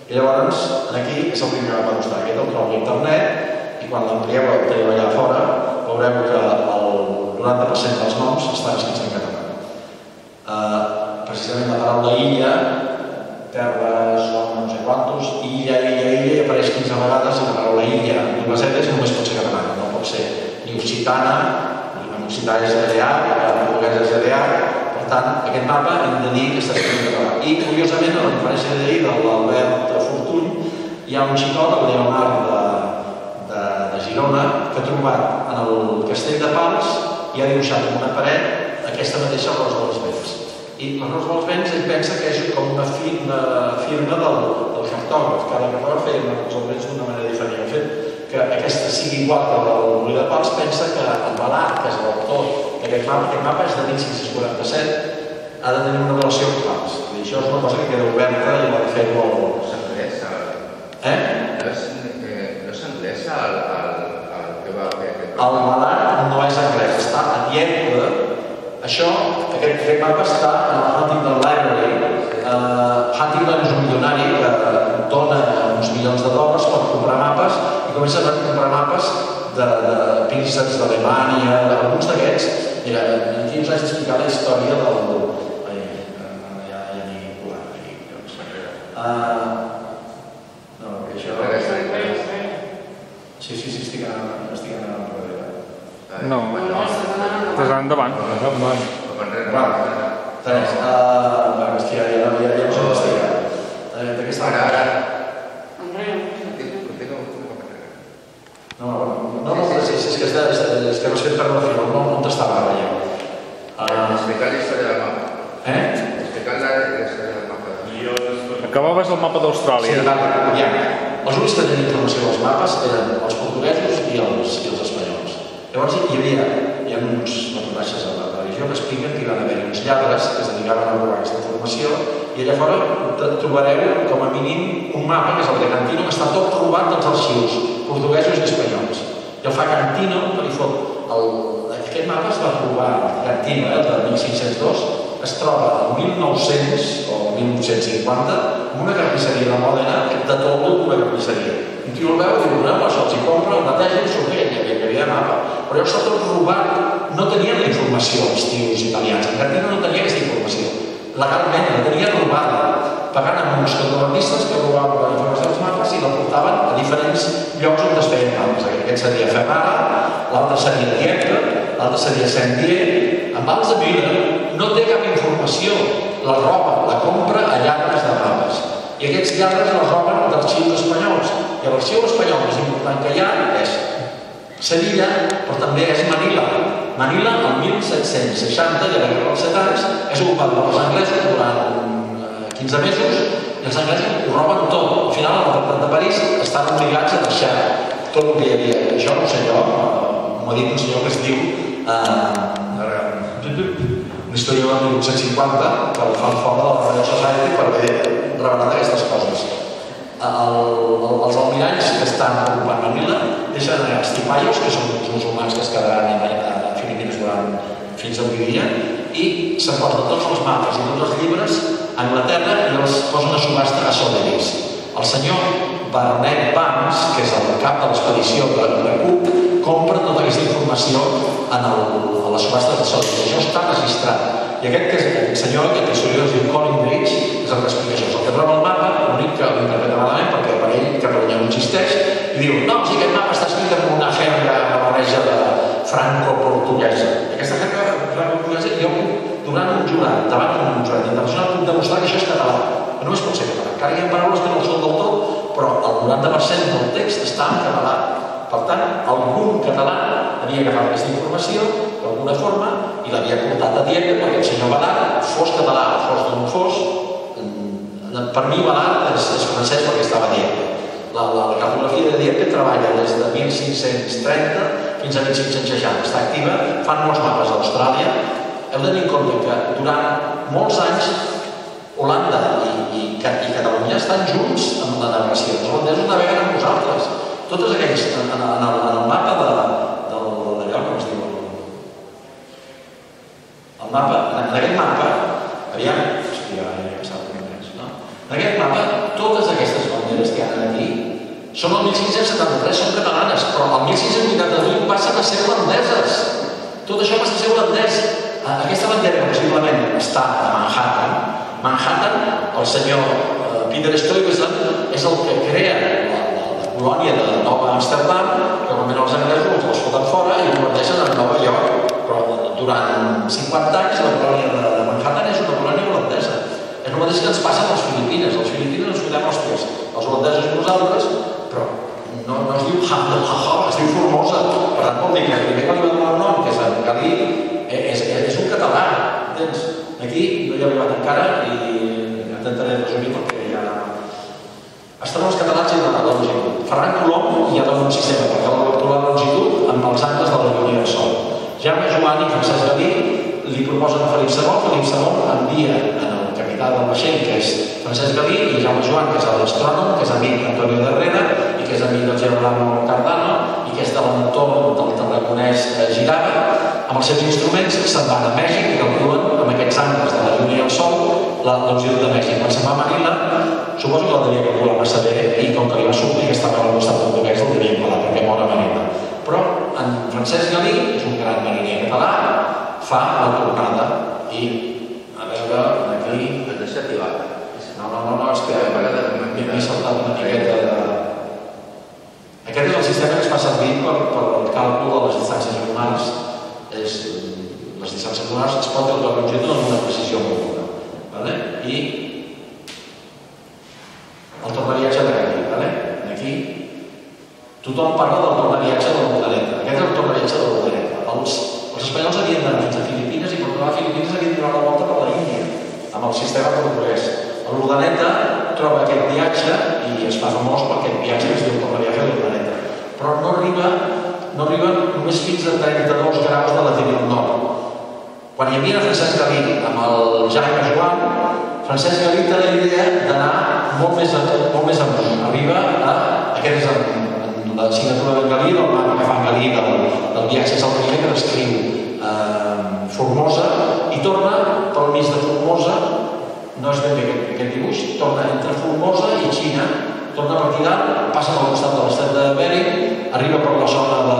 Speaker 1: I llavors, aquí és el primer mapa d'estar, aquest el trobo a internet, i quan l'amplieu el teniu allà fora, veureu que el 90% dels noms estan escrits en català. Eh, precisament la paraula illa, terra, zona, no sé quantos, illa, illa, illa, apareix 15 vegades i la paraula illa, i les és només pot ser català occitana, i en occità és EDA, en portuguès és EDA, per tant, aquest mapa hem de dir que està escrit en català. I, curiosament, a la conferència d'ahir de l'Albert Fortuny, hi ha un xicot, el Leonard de, de, de Girona, que ha trobat en el castell de Pals i ha dibuixat en una paret aquesta mateixa rosa dels vents. I la rosa dels vents ell pensa que és com una, fi, una firma del, del cartògraf. Cada cartògraf feia una rosa dels vents d'una manera diferent. El fet que aquesta sigui igual que el Molí de Pals pensa que el Balat, que és l'autor d'aquest mapa, aquest mapa és de 1547, ha de tenir una relació amb Pals. I això és una cosa que queda oberta i l'ha de fer molt... Eh?
Speaker 2: no és, eh, no és anglès el, el, el que va fer aquest
Speaker 1: El Balat no és anglès, està a Dièpoda. Això, aquest, aquest mapa està en el Huntington Library. Uh, Huntington és un milionari que dona uns milions de dòlars per comprar mapes i comença a comprar mapes de, de prínceps d'Alemanya, d'alguns d'aquests. Mira, aquí us haig d'explicar la història del... Ai, eh, ja, ja n'hi he colat aquí. Doncs. Uh, no, que això... Sí, sí, sí, estic anant, estic anant enrere.
Speaker 3: No. Estàs anant endavant.
Speaker 1: Va, Terès, uh, va, hòstia, ja, ja, ja no sé on estic. Eh, De què està?
Speaker 2: Ara, ara.
Speaker 1: No, no, no, no, és, és, és que és, de, és, de, és que no sé per no fer, no, no t'estava ara ja. Uh,
Speaker 2: Explicar la història del mapa.
Speaker 1: eh?
Speaker 2: Explicar la història del mapa.
Speaker 3: Acabaves el mapa
Speaker 1: Sí,
Speaker 3: d'Austràlia.
Speaker 1: va, ja. Els únics que tenien informació dels mapes eren els portuguesos i els, i els espanyols. Llavors hi havia, hi ha uns reportatges a la televisió que expliquen que hi van haver uns lladres que es dedicaven a robar aquesta informació i allà fora t- trobareu com a mínim un mapa, que és el de Cantino, que està tot robat dels arxius portuguesos i espanyols. I el fa Cantino, que li fot el, aquest mapa es va robar Cantino, eh, el de 1502, es troba el 1900 o 1950 en una carnisseria de Mòdena de tot d'una carnisseria. Un tio el veu i diu, no, això els hi compra, el neteja i surt ell, hi havia mapa. Però això està tot robat, no tenien la informació els tios italians, en Cantino no tenia aquesta informació. Legalment, la tenia robada, pagant amb uns contrabandistes que robaven la informació dels mapes i la portaven a diferents llocs on es feien mapes. Aquest seria Ferrara, l'altre seria Dieppe, l'altre seria Saint-Dié. En Vals de Vila no té cap informació. La roba, la compra a lladres de mapes. I aquests lladres la roben d'arxius espanyols. I l'arxiu espanyol més important que hi ha és Sevilla, però també és Manila. Manila, el 1760, ja als 7 anys, és ocupat per els anglesos durant 15 mesos i els anglesos ho roben tot. Al final, el tractat de París estan obligats a deixar tot el que hi havia. Això no ho sé jo, eh, m'ho ha dit un senyor que es diu eh, historiador del 1850 que el fan fora de la Royal Society per haver revelat aquestes coses. El, el, els almiralls que estan ocupant Manila deixen els tipallos, que són uns musulmans que es quedaran a, a Filipines durant fins avui dia, i s'emporten tots els mapes i tots els llibres a Anglaterra i els posen a subhasta a Sotheby's. El senyor Barnet Banks, que és el cap de l'expedició de, de Cook, compra tota aquesta informació en el, a les subhastes de Sotheby's. Això està registrat. I aquest que és el senyor, aquest historiador es diu Colin Bridge, és el que explica això. És el que troba el mapa, l'únic que l'interpreta malament, perquè per ell Catalunya no existeix, i diu, no, si aquest mapa està escrit amb una jerga barreja de franco-portuguesa. I aquesta jerga franco-portuguesa, jo durant un jurat, davant un jurat internacional, puc demostrar que això és català. Que només pot ser català. Encara hi ha paraules que no són del tot, però el 90% del text està en català. Per tant, algun català havia agafat aquesta informació d'alguna forma i l'havia portat a Dieppe perquè el senyor Balat, fos català o fos d'on fos, mm, per mi Balat és, és francès perquè estava a Dieppe. La, la, la cartografia de Dieppe treballa des de 1530 fins a 1560, està activa, fan molts mapes a Austràlia. Heu de tenir en compte que durant molts anys Holanda i, i, i Catalunya estan junts amb la navegació. Els holandesos naveguen amb nosaltres. Totes aquells, en, en, en, el, en el mapa de, del, es diu? Mapa, en, en aquest mapa, aviam, hòstia, ja he passat un no? En aquest mapa, totes aquestes banderes que hi ha aquí són el 1573, són catalanes, però el 1588 passen a ser holandeses. Tot això passa a ser holandès. Ah, aquesta bandera que possiblement està a Manhattan, Manhattan, el senyor eh, Peter Stuyvesant és el que crea la, colònia de Nova Amsterdam, que normalment els anglesos doncs, els foten fora i converteixen en Nova York. Però durant 50 anys la colònia de, Manhattan és una colònia holandesa. És el mateix que ens passa amb les Filipines. Els Filipines ens fotem pies, els holandesos i nosaltres, però no, no es diu Hamdol es diu Formosa. Per tant, vol dir que el primer que li va donar el nom, que és en Galí, eh, és, eh, és un català, entens? Aquí no hi ha arribat encara i intentaré resumir perquè ja... Estan els catalans i la longitud. Ferran Colom hi ha un sistema per fer la longitud amb els actes de la Unió del sol. Jaume Joan i Francesc Galí li proposen a Felip II, Felip II envia en el capità del vaixell, que és Francesc Galí, i Jaume Joan, que és l'astrònom, que és amic d'Antonio Darrera, que és amic del Gerolamo Cardano, i que és de l'entorn del Tarraconès eh, Girava, amb els seus instruments se'n van a Mèxic i calculen amb aquests angles de la lluna i el sol la longitud de Mèxic. Quan se'n va a Manila, suposo que la devia calcular massa bé i com que li va sortir que estava al costat portuguès el devia colar perquè mor a Manila. Però en Francesc Galí, que és un gran mariner català, fa la tornada i a veure, aquí...
Speaker 2: El desactivat.
Speaker 1: No, no, no, no, és que m'he saltat una miqueta de... Aquest és el sistema que es fa servir per, per el càlcul de les distàncies lunars. És, les distàncies lunars es pot calcular la longitud amb una precisió molt bona. Vale? I el tornaviatge de Galí. Vale? Aquí tothom parla del tornaviatge de la Modaneta. Aquest és el tornaviatge de la Modaneta. Els, els espanyols havien d'anar fins a Filipines i tornar a Filipines havien de donar la volta per la Índia amb el sistema portuguès. El Ludaneta troba aquest viatge i es fa famós per aquest viatge que es diu tornaviatge de Ludaneta. Però no arriba, no arriba només fins a 32 graus de latitud nord. Quan hi havia Francesc Galí amb el Jaume Joan, Francesc Galí té la idea d'anar molt més, molt més amunt. Arriba a, aquest és la signatura d'en Galí, del mapa que fa Galí del, del viatge, és el primer que descriu eh, Formosa i torna pel mig de Formosa, no és ben bé aquest, aquest dibuix, torna entre Formosa i Xina, torna a partir d'ara, passa pel costat de l'estat de Bering, arriba per la zona de,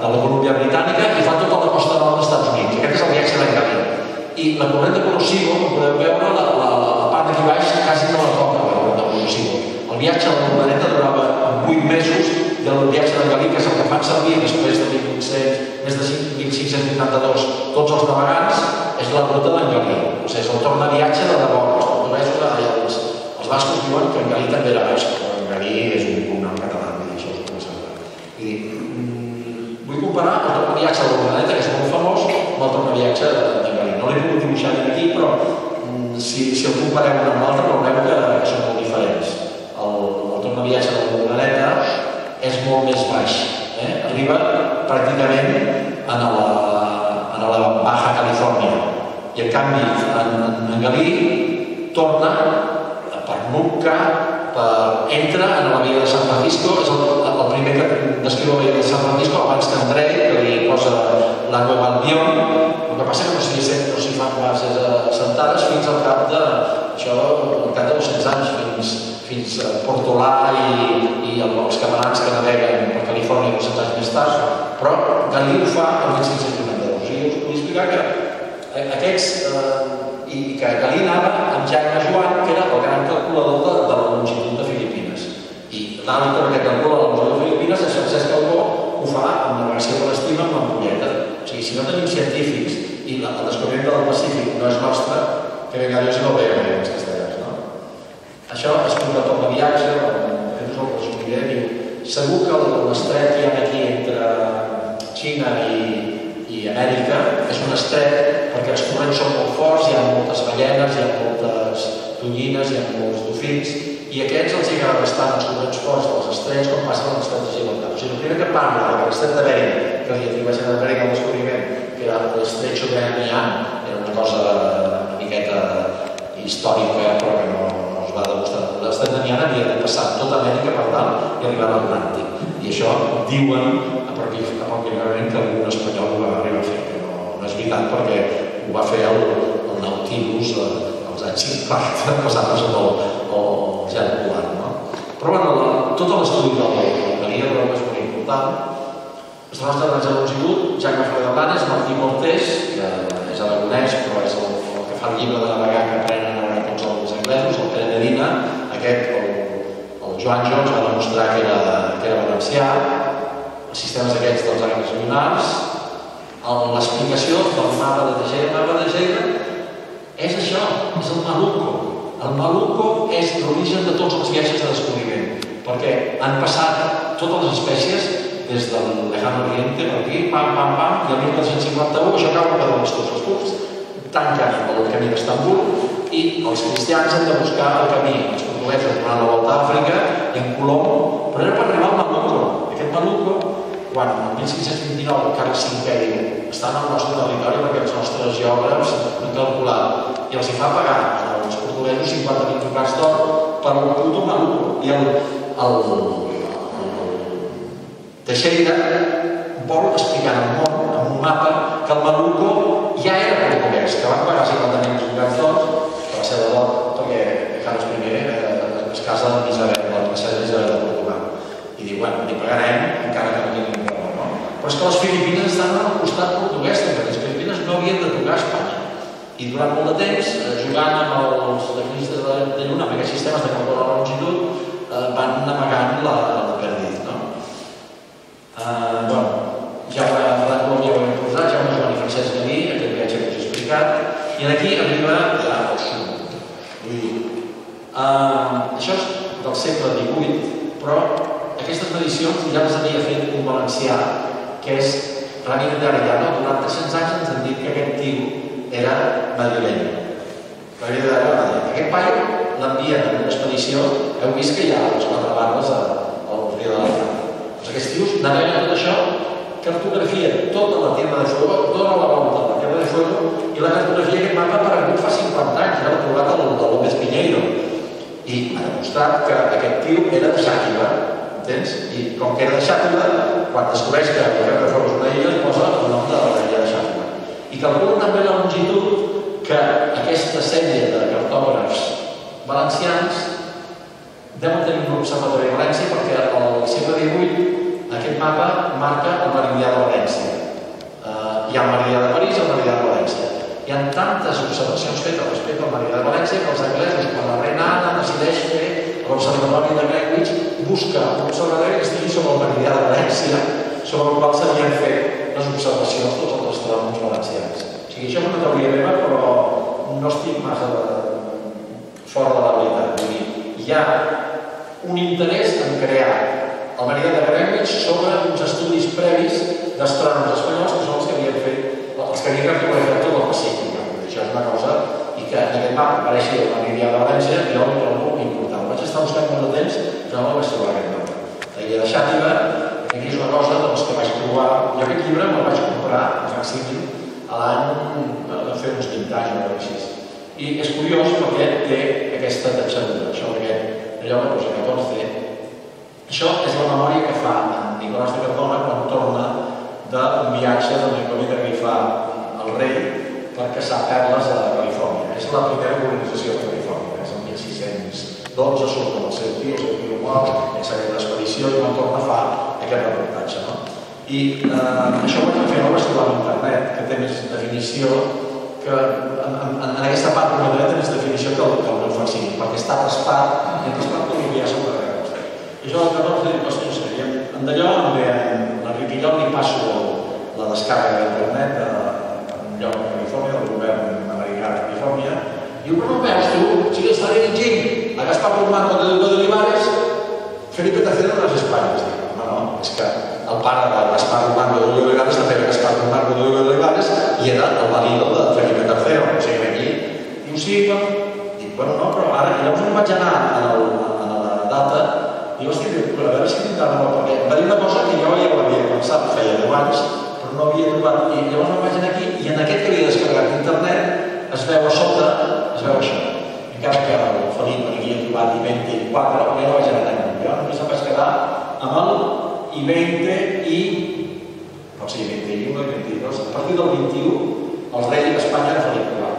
Speaker 1: de la Colúmbia Britànica i fa tota la costa nord dels Estats Units. Aquest és el viatge d'en Galí. I la corrent de Colosivo, com podeu veure, la, la, la part d'aquí baix quasi no la toca, la corrent de Colosivo. El viatge a la planeta durava 8 mesos i el viatge de Galí, que és el que fan servir després de 1500, més de 1582, tots els navegants, és la ruta d'en Galí. O sigui, és el torna viatge de debò. Els portuguesos, els, els bascos diuen que en Galí també era basc, però en Galí és un cognom català, dir, això us puc assegurar. I mm, vull comparar el torna viatge de la planeta, que és molt famós, amb el torna viatge d'en Galí. No l'he pogut dibuixar aquí, però mm, si, si el comparem amb l'altre veurem que, són molt diferents. El, el torna viatge de la planeta és molt més baix. Eh? Arriba pràcticament a la, a la Baja Califòrnia. I en canvi, en, en Galí torna per Nuca, per, entra en la via de San Francisco, és el, el primer que descriu la via de San Francisco abans que Andrei, que li posa la Nueva Albion. El que passa que no s'hi no s'hi fan bases assentades fins al cap de, això, al cap de 200 anys, fins, fins a Portolà i, i els catalans que naveguen per Califòrnia 200 anys més tard, però Galí ho fa el 1592. O sigui, us vull explicar que eh, aquests, eh, i que Galí anava amb Jaume Joan, que era el gran calculador de, de la longitud de Filipines. I l'altre que calcula la longitud de Filipines és Francesc Calbó, ho fa amb navegació per estima amb l'ampolleta. O sigui, si no tenim científics i el descobriment del Pacífic no és nostre, que vinga Dios i no veiem en castellans, no? Això es compta tot el viatge, de fet us el resumiré, diu, segur que l'estret que hi ha aquí entre Xina i, i Amèrica és un estret perquè els corrents són molt forts, hi ha moltes ballenes, hi ha moltes tonyines, hi ha molts dofins, i aquests els hi agrada bastant els corrents forts dels estrets com passa amb l'estret de Gibraltar. O sigui, el primer que parla de l'estret de Bering, que li atribueixen a Bering el descobriment, que era l'estretxo de Nian, era una cosa una miqueta històrica, però que no, no es va demostrar. L'estret de Nian havia de passar tota Amèrica per dalt i arribar a l'Atlàntic. I això diuen apòcrifament que algun espanyol ho va arribar a fer, que no, és veritat perquè ho va fer el, el Nautilus eh, als anys 50, basant-se en el, el gel polar. No? Però bueno, la, tot l'estudi del Galia de és molt important. Els nostres grans de longitud, Jaume Fredolanes, Martí Cortés, que és aragonès, però és el, el que fa el llibre de navegar que aprenen a veure tots els anglesos, el Pere Medina, aquest, el Joan Jones va demostrar que era, que era valencià, els sistemes aquests dels angles lunars, l'explicació del mapa de Teixeira, el mapa de Teixeira, és això, és el Maluco. El Maluco és l'origen de tots els viatges de descobriment, perquè han passat totes les espècies des del Lejano Oriente, per aquí, pam, pam, pam, i el 1951 això acaba per turcs. Els turcs tanquen el camí d'Estambul i els cristians han de buscar el camí. Els portuguesos donant la volta a Àfrica, en Colom, però era per arribar al Maluco. Aquest Maluco, quan el 1529 encara està en el nostre territori perquè els nostres geògrafs han calculat i els hi fa pagar als portuguesos 50.000 tocats d'or per al puto Maluco. I el, el, Teixeira vol explicar al món, amb un mapa, que el Maluco ja era portuguès, que van pagar 50.000 tocats d'or, va ser de l'or, perquè Carles I es casa amb Isabel, la princesa Isabel de Portugal. I diu, bueno, li pagarem encara que no tinguin raó, no? Però és que les Filipines estan al costat portuguès, perquè les Filipines no havien de tocar a Espanya. I durant molt de temps, eh, jugant amb els tecnistes de, de lluna, amb aquests sistemes de calcul de longitud, eh, van amagant la, la pèrdit, no? Eh, bueno, ja ho hem ja ho hem posat, ja ho Joan i Francesc Galí, aquest viatge que us he explicat, i aquí arriba ja el sud. Vull dir, eh, això és del segle XVIII, però aquestes medicions ja les havia fet un valencià, que és Ramírez de Arellano. Durant 300 anys ens han dit que aquest tio era madrileny. Ramírez de Arellano. Aquest paio l'envien en una expedició, heu vist que hi ha les quatre barbes al Rio de la Plata. Doncs aquests tios naveguen tot això, cartografia tota la Tierra de Fuego, dona la volta a la Tierra de Fuego i la cartografia aquest mapa ha aparegut fa 50 anys, ja l'ha trobat el de López Piñeiro. I ha demostrat que aquest tio era de Xàtiva, entens? I com que era de Xàtiva, quan descobreix que el Tierra de és una illa, li posa el nom de la illa de Xàtiva. I calcula també la longitud que aquesta sèrie de cartògrafs valencians deuen tenir un observatori a València perquè al segle XVIII aquest mapa marca el meridià de València. Uh, hi ha el meridià de París i el meridià de València. Hi ha tantes observacions fetes respecte al meridià de València que els anglesos, quan la reina Anna decideix fer l'observatori de Greenwich, busca un observatori que estigui sobre el meridià de València, sobre el qual s'havien fet les observacions tots els astrònoms valencians. O sigui, això és una teoria meva, però no estic massa fora de la veritat. Vull dir, hi ha un interès en crear el meridià de Greenwich sobre uns estudis previs d'astrònoms espanyols que són els que havien fet, els que havien recorregut tot el Pacífic. Això és una cosa, i que en aquest mapa apareixi el meridià de València, jo ho trobo molt important. Vaig estar buscant molt de temps, però no vaig trobar aquest mapa. La idea de Xàtiva, aquí és una cosa doncs, que vaig trobar. Jo aquest llibre me'l vaig comprar, a Facsímil, a l'any, va fer uns 20 anys o així. I és curiós perquè té aquesta tatxadura, això d'aquest allò que posa 14. Això és la memòria que fa en Nicolás de Cardona quan torna d'un viatge de l'encomenda que fa el rei per caçar perles a Califòrnia. És la primera colonització de Califòrnia, és el 1612, surt amb el seu tio, el seu tio Gual, és aquella expedició i quan torna fa aquest reportatge. No? I eh, això ho vaig fer, no ho vaig trobar a internet, que té més definició que en, en, en aquesta part de la més definició que el, que el meu fascini, perquè està traspat, i el traspat com hi ha sobre res. I jo el que vaig dir, hosti, no sé, en d'allò, en l'Enric Illot li passo la descàrrega d'internet a un lloc a Califòrnia, del govern americà de Califòrnia, diu, però no veus tu, si li està dirigint a Gaspar Romano de Duque de Olivares, Felipe III de les Espanyes. Home, no, és que el pare de Gaspar Romano de Olivares també era Gaspar Romano de Olivares i era el marido de Felipe III. O sigui, aquí diu, sí, però... Dic, bueno, no, però ara, llavors em vaig anar a, el, a la data i hosti, però a veure si tinc data, perquè em va dir una cosa que jo ja ho havia pensat, feia 10 anys, no havia trobat. I llavors em vaig aquí i en aquest que havia descarregat d'internet es veu a sota, es veu això. Encara que el Felip me n'havia trobat i 24, però jo no vaig anar allà. Jo només em vaig quedar amb el I-20 i pot ser 21 o 22. A partir del 21, el rei d'Espanya era Felip IV.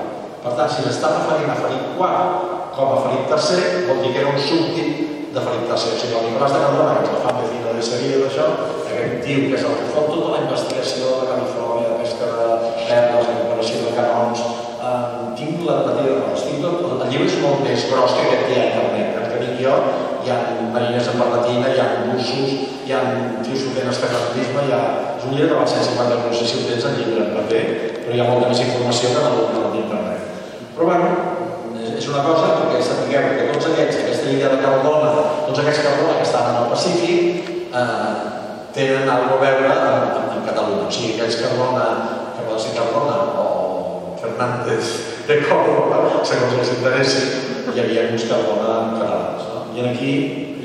Speaker 1: Per tant, si s'està referint a Felip IV com a Felip III, vol dir que era un súbdit de Felip III. O sigui, el Nicolás de Cardona, que és la fan vecina de Sevilla d'això, tio que és el que fa tota la investigació de Califòrnia, de pesca de perles, de recuperació de canons, eh, tinc la, tira de tinc tot, el llibre és molt més gros que aquest que hi ha a internet, el que dic jo, hi ha marines en barretina, hi ha cursos, hi ha tios fent escacartisme, hi ha... És un llibre que val 150 euros, no sé si ho tens el llibre en paper, però hi ha molta més informació que en el, que d'internet. Però bueno, és una cosa perquè sapigueu que tots aquests, aquesta idea de Cardona, tots aquests Cardona que estan en el Pacífic, eh, tenen alguna a veure amb, amb, amb Catalunya. O sigui, aquells Cardona, que poden ser Cardona o Fernández de Córdoba, segons els interessi, hi havia uns Cardona catalans. No? I aquí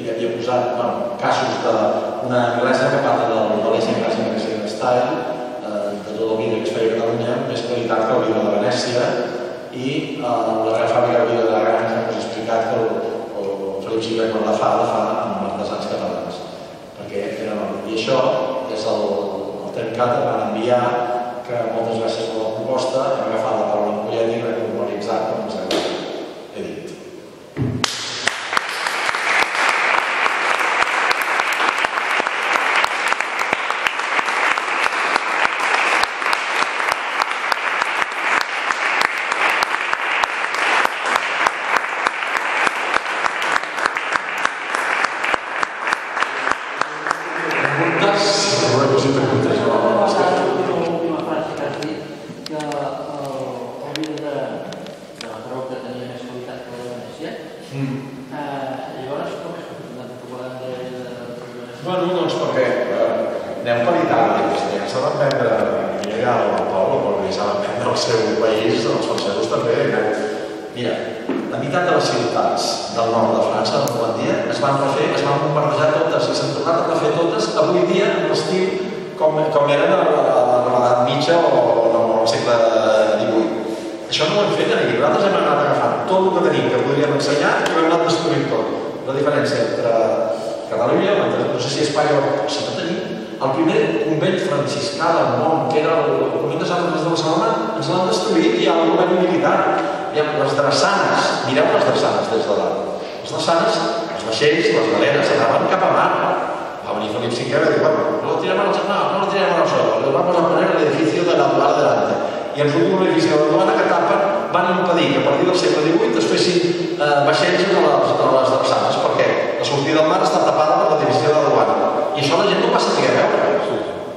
Speaker 1: hi havia posat bueno, casos d'una anglesa que parla del València Classic Magazine Style, eh, de tot el vídeo que es feia a Catalunya, més qualitat que el vídeo de Venècia, i eh, la gran fàbrica de vídeo de la granja us he explicat que el, el Felip Gibert no la fa, la fa amb artesans catalans. Perquè era nou. I això és el, el Temcat que van enviar, que moltes gràcies per la proposta, hem agafat la paraula en Collet i normalitzat com ens he dit. Preguntes? Alguna cosita que tens?
Speaker 4: L'última frase que has dit, que el, el vídeo de, de la Creu que tenia més qualitat que el de Venècia,
Speaker 1: Mm.
Speaker 4: eh, llavors com és que de propaganda de, de, de,
Speaker 1: Bueno, doncs perquè eh, anem per Itàlia, ja s'ha de prendre, mira el Pau, perquè s'ha de prendre el seu país, els francesos també. Mira, la meitat de les ciutats del nord de França, de Normandia, es van refer, es van bombardejar totes i s'han tornat a refer totes avui dia en l'estil com, com eren a la- a l'edat mitja o, o al segle XVIII. Això no ho hem fet aquí. Nosaltres hem anat agafant tot el que tenim que podríem ensenyar i ho hem anat destruint tot. La diferència entre Catalunya, no sé si Espanya o si no tenim, el primer convent franciscà del món, que era el convent de Sant Andrés de Barcelona, ens l'han destruït i hi ha el govern militar. Aviam, les drassanes, mireu les drassanes des de dalt. Les drassanes, els vaixells, les galeres, anaven cap a mar. Va venir Felip V i va dir, bueno, no lo tiremos a no, no lo tiremos a nosotros, lo vamos a poner el edificio de la aduana delante. I els últims edificis de la que tapen van impedir que eh, a partir del segle XVIII es fessin eh, vaixells de les, de les drassanes, perquè la sortida del mar està tapada per la divisió de la duana. I això la gent no passa a veure.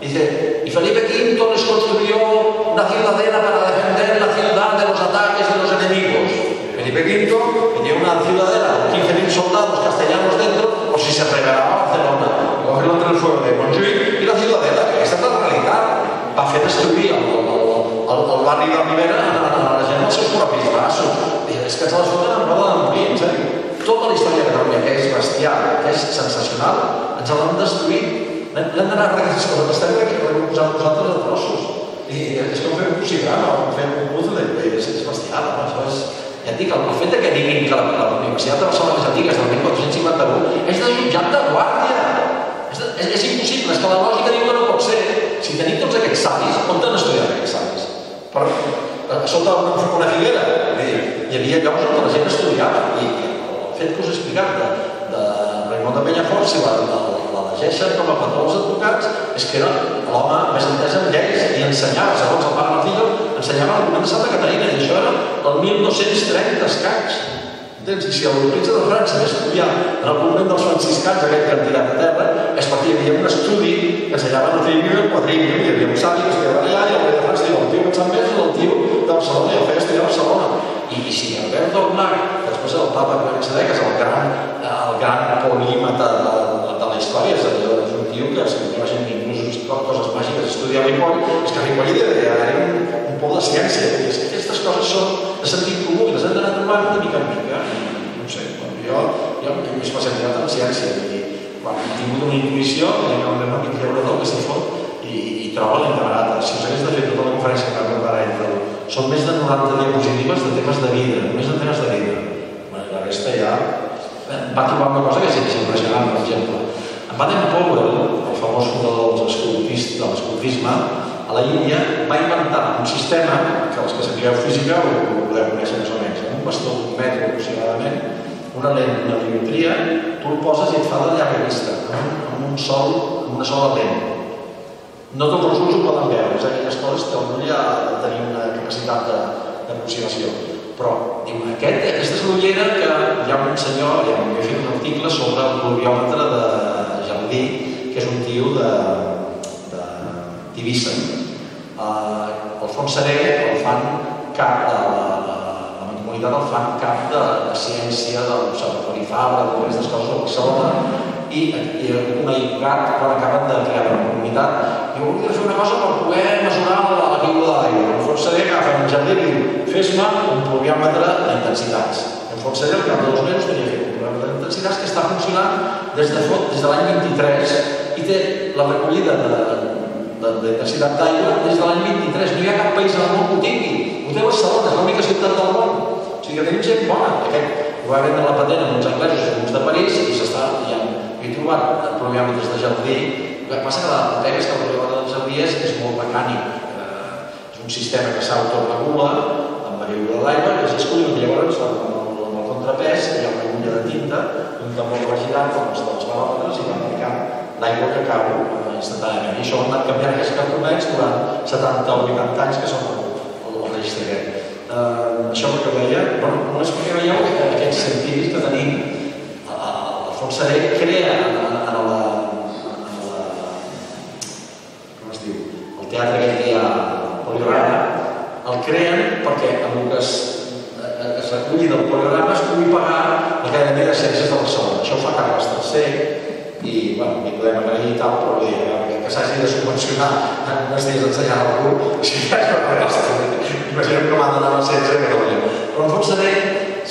Speaker 1: I dice, y Felipe V les construyó una ciudadela para defender la ciudad de los ataques de los enemigos. Felipe V tenía una ciudadela con 15.000 soldados castellanos dentro, por si se revelaba Barcelona. Cogerlo entre el fuego de Montjuïc y la ciudadela, que aquesta és la realitat. Va fer destruir el barri de Ribera a, a, a la gent els seus propis braços. I és que ens la foten en roda de morir, en sèrio. Tota la història de Catalunya, que és bestial, que és sensacional, ens l'han destruït L'hem d'anar a coses, estem aquí, posat nosaltres a trossos. I és com fer un crucigrama, o fer un puzzle, és, és bestial, no? això és... Ja et dic, el, el fet que diguin que la, la Universitat de Barcelona més antiga és del 1451 és de jutjat de guàrdia. És, de, és, és impossible, és que la lògica diu que no pot ser. Si tenim tots aquests savis, on han estudiat aquests savis? Per, a sota una, una figuera. Hi havia llocs on la gent estudiava i el fet que us he explicat de, de Raimon de Penyafort, si la, la, la llegeixen com a patró dels advocats, és que era l'home més entès en lleis i ensenyava, segons el pare Martillo, ensenyava convent de Santa Caterina, i això era el 1930 escaig. Entens? I si el príncep de França va estudiar en el convent dels franciscans, aquell que han tirat a terra, és perquè hi havia un estudi que ensenyava el trivi i el quadrivi, hi havia un savi que estudiava allà, i el rei de França diu, el tio que més és el tio de Barcelona, i el feia estudiar a Barcelona. I, i si Albert Dornac, que després el papa que va saber que és el gran, el gran polímata de, de, de la història, és, és un tio que si inclús coses màgiques estudiar a Ripoll, és que a Ripoll havia un, un pou de ciència, i és que aquestes coses són de sentit comú i les hem d'anar trobant de mica en mica. I, no sé, quan jo, jo m'he especialitzat en ciència, dir, quan he tingut una intuïció, hi ha un meu amic llaurador que s'hi fot i, i troba l'integrata. Si us hagués de fer tota la conferència que va preparar entre són més de 90 diapositives de temes de vida, només de temes de vida. Bueno, la resta ja va trobar una cosa que és impressionant, per exemple. En Baden Powell, el famós fundador de l'escultisme, a la Índia va inventar un sistema que els que sapigueu física ho, podeu conèixer més o menys. Un bastó d'un metre aproximadament, una lent, una dioptria, tu el poses i et fa de llarga vista, amb, un sol, amb una sola lent. No tots els ulls ho poden veure, és aquelles coses que l'ull ha de tenir una capacitat d'aproximació. Però, diu, aquest, aquesta és l'ullera que hi ha un senyor, m'he fet un article sobre el pluviòmetre de Jardí, que és un tio de, de d'Ibissa. Uh, el Fons Seré el fan cap de la, la, la mancomunitat el fan cap de, de ciència, de l'Observatori Fabra, de aquestes coses a Barcelona, i, i un aïllat quan acaben de crear una comunitat diu, hauria de fer una cosa per poder mesurar la, la caiguda de l'aigua. En Fontserè agafen un jardí i diu, fes-me un pluviòmetre d'intensitats. En Fontserè al cap de dos mesos tenia fet pluviòmetre d'intensitats que està funcionant des de, fot- des de l'any 23 i té la recollida de, de, de intensitat d'aigua des de l'any 23. No hi ha cap país del món que ho tingui. Ho té Barcelona, és l'única ciutat del món. O sigui tenim gent bona. Aquest ho va vendre la patent amb uns anglesos i uns de París i s'està, ja he trobat pluviòmetres de jardí. El que passa que la pega és que el pluviòmetre del jardí és, és molt mecànic. Eh, és un sistema que s'autoregula amb la de l'aigua, i llavors amb el, amb el contrapès hi ha una agulla de tinta, un tambor va girant com els dels baròmetres i va marcant l'aigua que cau eh, instantàniament. I això ho han anat canviant aquests cartonets durant 70 o 80 anys que són el, el, el registre aquest. Uh, això perquè veia, bueno, només perquè veieu que aquests científics que tenim, a- a- Alfons Seré crea en, en, la, en la, com es diu, el teatre que hi ha al Poliorama, el creen perquè amb el que es, es reculli del Poliorama es pugui pagar l'Acadèmia de Ciències de Barcelona. Això ho fa Carles III i, bueno, li podem agrair i tal, però bé, que, s'hagi de subvencionar en uns dies d'ensenyar al cul, *laughs* així ja és una cosa. Imaginem com han d'anar les ciències a Catalunya. Però en fons seré,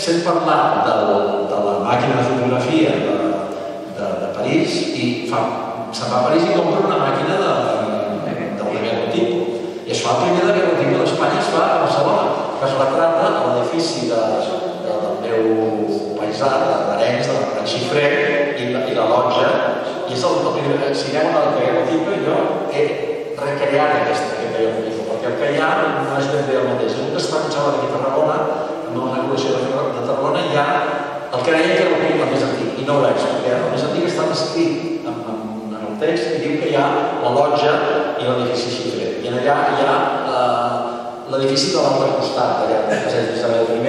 Speaker 1: sent parlar de la màquina de fotografia de, de, de París i fa, se'n va a París i compra una màquina de, de, del daguerrotipo. I es fa el primer daguerrotipo d'Espanya, es fa a Barcelona, que es retrata a l'edifici de, de, del meu paisà, d'Arenys, de l'En Xifré, i, la- la lotja, i és el, el primer, si aneu al daguerrotipo, jo he recreat aquest, aquest daguerrotipo, perquè el que hi ha no és ben bé el mateix. Un que està conservat aquí a Tarragona, en una col·lecció de, de Tarragona, hi ha el que deia que era el més antic, i no ho és, perquè el més antic està escrit en, en, en el text i diu que hi ha la lotja i l'edifici xifrer. I en allà hi ha eh, l'edifici de l'altre costat, allà, que és Isabel I,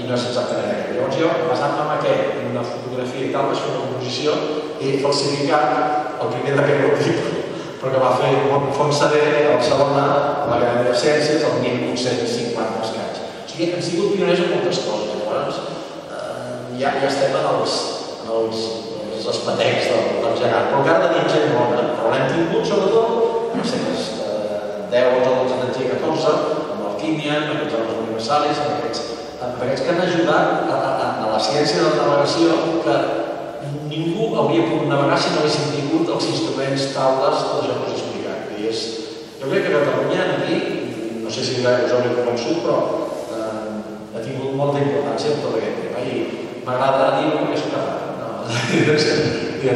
Speaker 1: i no és exactament aquest. Llavors jo, basant-me en aquest, en una fotografia i tal, vaig fer una composició he falsificat el primer d'aquest tipus, perquè va fer un fons saber a Barcelona, a l'Acadèmia de Ciències, el 1850 escaig. O sigui, han sigut pioners en moltes coses. Llavors, eh, ja, ja estem en els, en els, els espetecs del, del gegant, però encara tenim gent bona, però l'hem tingut sobretot en segles 10, 11, 12, 13 i 14, amb l'alquímia, amb aquests arbres universals, amb aquests, amb aquests que han ajudat a, a, a la ciència de la navegació que ningú hauria pogut navegar si no haguessin tingut els instruments, taules, que us he explicat. I és, jo crec que Catalunya aquí, no sé si us hauré convençut, però eh, ha tingut molta importància en tot aquest tema i m'agrada dir que és català. No, diré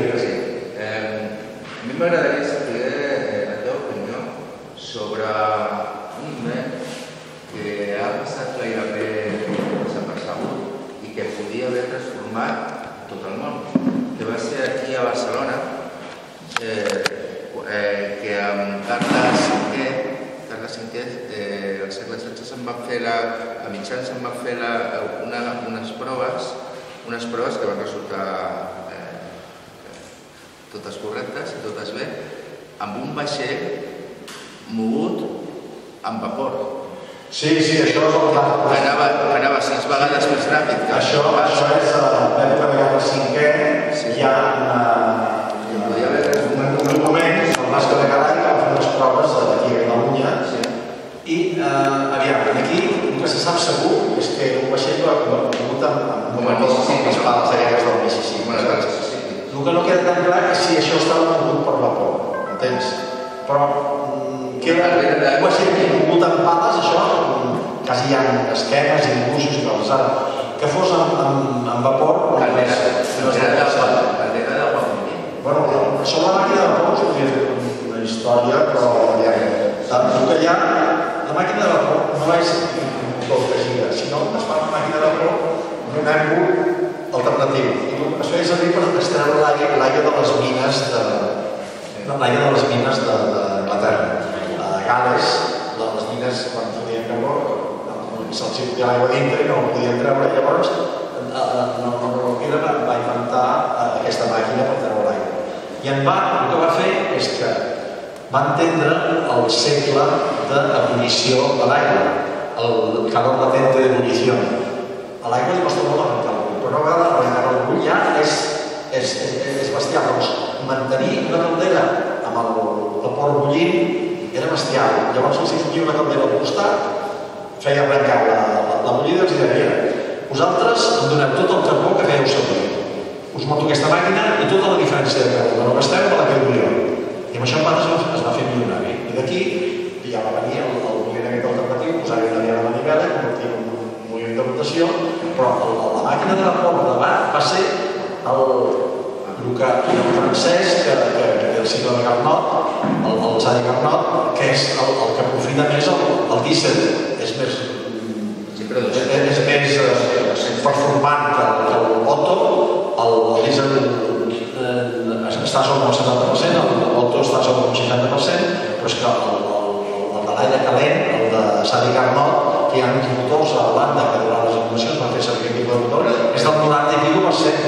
Speaker 1: que sí.
Speaker 2: Eh, a mi m'agradaria saber eh, la teva opinió sobre un nen que ha passat gairebé desapercebut i que podia haver transformat tot el món, que va ser aquí a Barcelona, eh, eh, que amb Carles V, Carles V, eh, al segle XVI se'n va fer la, a mitjans se'n va fer la, una, unes proves, unes proves que van resultar eh, totes correctes i totes bé, amb un vaixell mogut amb vapor.
Speaker 5: Sí, sí, això és el
Speaker 2: Que anava, anava sis vegades més ràpid que
Speaker 5: Això, això és a l'època de Carles V,
Speaker 2: Sí.
Speaker 5: hi ha una, un, document, el Vasco de Garay, que va fer unes proves aquí a Catalunya,
Speaker 2: Sí.
Speaker 5: i eh, aviam, aquí el que se sap segur és que un vaixell va mogut amb, amb,
Speaker 2: Com el
Speaker 5: amb
Speaker 2: Mississippi.
Speaker 5: les pales del Mississippi.
Speaker 2: Sí, sí.
Speaker 5: El que no queda tan clar és si això estava mogut per vapor, entens? Però queda un vaixell mogut amb això quasi hi ha esquemes i dibuixos i coses. Ara, que fos amb, amb, amb vapor,
Speaker 2: Caldera,
Speaker 5: és, no és
Speaker 2: caldera
Speaker 5: que
Speaker 2: d'aigua.
Speaker 5: Bueno, sobre la màquina de vapor fer una història, però ja el que hi ha, la màquina de vapor no és motor que gira, sinó que es fa una màquina de vapor amb un èmbol alternatiu. I es feia servir per extreure l'aigua de les mines de, no, l'aigua de les mines de- d'Anglaterra. De les mines, quan tenien carbó, se'ls hi l'aigua dintre i no la podien treure. Llavors, no, no, no, va, inventar eh, aquesta màquina per treure l'aigua. I en va, el que va fer és que va entendre el segle d'ebullició de l'aigua, el calor latente d'ebullició. A l'aigua li costa molt arrencar el però a vegades arrencar el bull ja és
Speaker 1: és, és, és bestial. Doncs mantenir una caldera amb el, el porc bullint era bestial. Llavors els hi una caldera al costat, feia arrencar la, la, la i els deia vosaltres em doneu tot el carbó que fèieu servir. Us monto aquesta màquina i tota la diferència de carbó que no gasteu me la quedo jo. I amb això en es es va fer milionari. I d'aquí ja va venir el, el moviment alternatiu, posar-hi una via de manivela, convertir en un moviment de rotació, però el, la màquina de la prova davant va ser el, el que hi ha un francès que, que, que del cicle de Carnot, el, el Zadi Carnot, que és el, el que aprofita més el, el és més,
Speaker 2: sí, però
Speaker 1: és, és més eh, performant que, que el Otto, el, el dísel eh, està sobre el 70%, el Otto està sobre el 60%, però és que el, el, el de l'aire calent, el de Zadi Carnot, que hi ha uns motors a banda que durant les inundacions van fer servir aquí per de és del 90 i
Speaker 2: 1%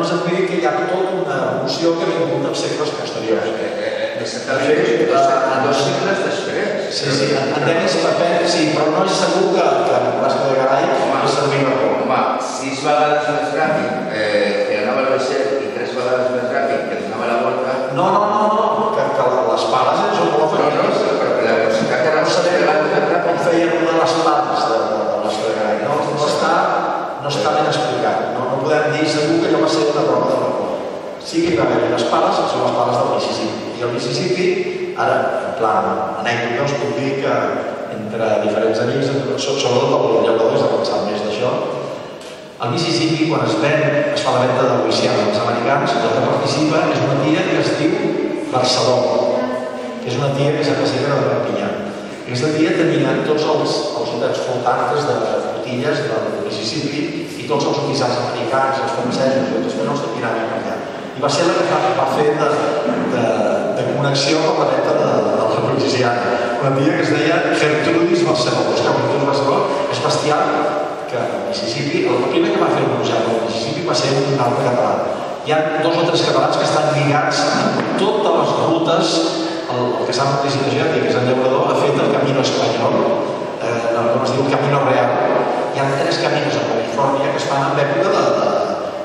Speaker 1: hi ha, no, no ens dir que hi ha tota una evolució que ha vingut en segles posteriors.
Speaker 2: Eh, eh, Exactament dos, dos segles després.
Speaker 1: Sí, sí, en, en Denis Paper, sí, però no és segur que, que en Vasco de Garay va servir per por.
Speaker 2: Home, sis vegades més ràpid eh, que anava al vaixell i tres vegades més ràpid que donava la volta,
Speaker 1: No, no, no, no, que, que les pares són molt
Speaker 2: però no,
Speaker 1: efectives.
Speaker 2: però la velocitat
Speaker 1: Que
Speaker 2: era
Speaker 1: no sabem
Speaker 2: vegades més
Speaker 1: com
Speaker 2: ràpid.
Speaker 1: feien una de les parts de, de, de Vasco de Garay. No, no, està, no està ben explicat. No, no podem dir segur que allò va ser una prova de vapor. Hi va haver unes pares, que són les pares del Mississippi. I el Mississippi, ara, en plan anècdota, us puc dir que entre diferents amics, sobretot el llaurador és el que més d'això, al Mississippi, quan es ven, es fa la venda de Louisiana als americans, la que participa és una tia que es diu Barceló, que és una tia que cassera de Perpinyà. Aquesta tia tenia tots els, els hotels flotants de flotilles del Mississippi i tots els oficials americans, els francesos els espanyols que tiraven per allà. I va ser la que va, fer de, de, de connexió amb la veta de, de la Louisiana. Una tia que es deia Gertrudis Barceló. És que Gertrudis Barceló és bestial que el Mississippi, el primer que va fer un projecte al Mississippi va ser un altre català. Hi ha dos o tres catalans que estan lligats en totes les rutes, el, el que s'ha de Gerti, que és el llaurador, ha fet el Camino Espanyol, eh, no, com es diu, el Camino Real. Hi ha tres caminos a Califòrnia que es fan en època de, de,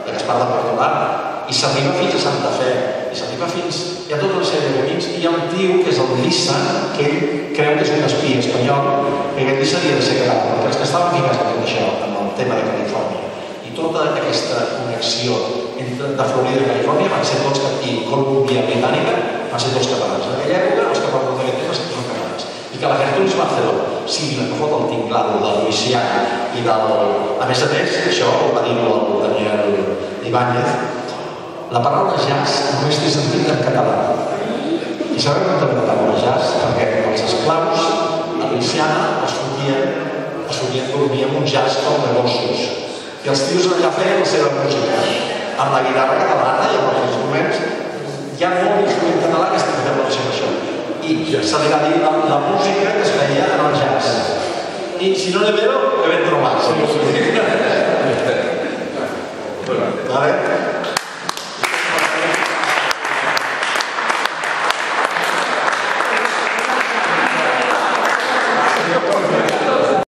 Speaker 1: de Gaspar de Portugal i s'arriba fins a Santa Fe, i s'arriba fins... Hi ha tota una sèrie de camins, i hi ha un tio que és el Lissa, que ell creu que és un espí espanyol, que aquest Lissa havia de ser català, perquè els que estaven ficats tot això, amb el tema de Califòrnia, i tota aquesta connexió entre, de Florida i Califòrnia van ser tots, i Colúmbia Britànica, van ser tots catalans. En aquella època, els que parlen d'aquest tema sempre són catalans. I que la Gertrudis Barceló sigui la que fot el tinglado de Louisiana i del... A més a més, això ho va dir el Daniel Ibáñez, la paraula jazz només té sentit en català. I sabeu com també la paraula jazz? Perquè els esclaus a fotien, es fotien dormir amb un jazz com de gossos. I els tios allà feien la seva música. Amb la guitarra catalana i amb els instruments. Hi ha molt d'instrument català que estic amb això. I se li va dir la, la música que es feia en el jazz. I si no ne vero, que ben trobat. Sí, sí. *laughs* Vale?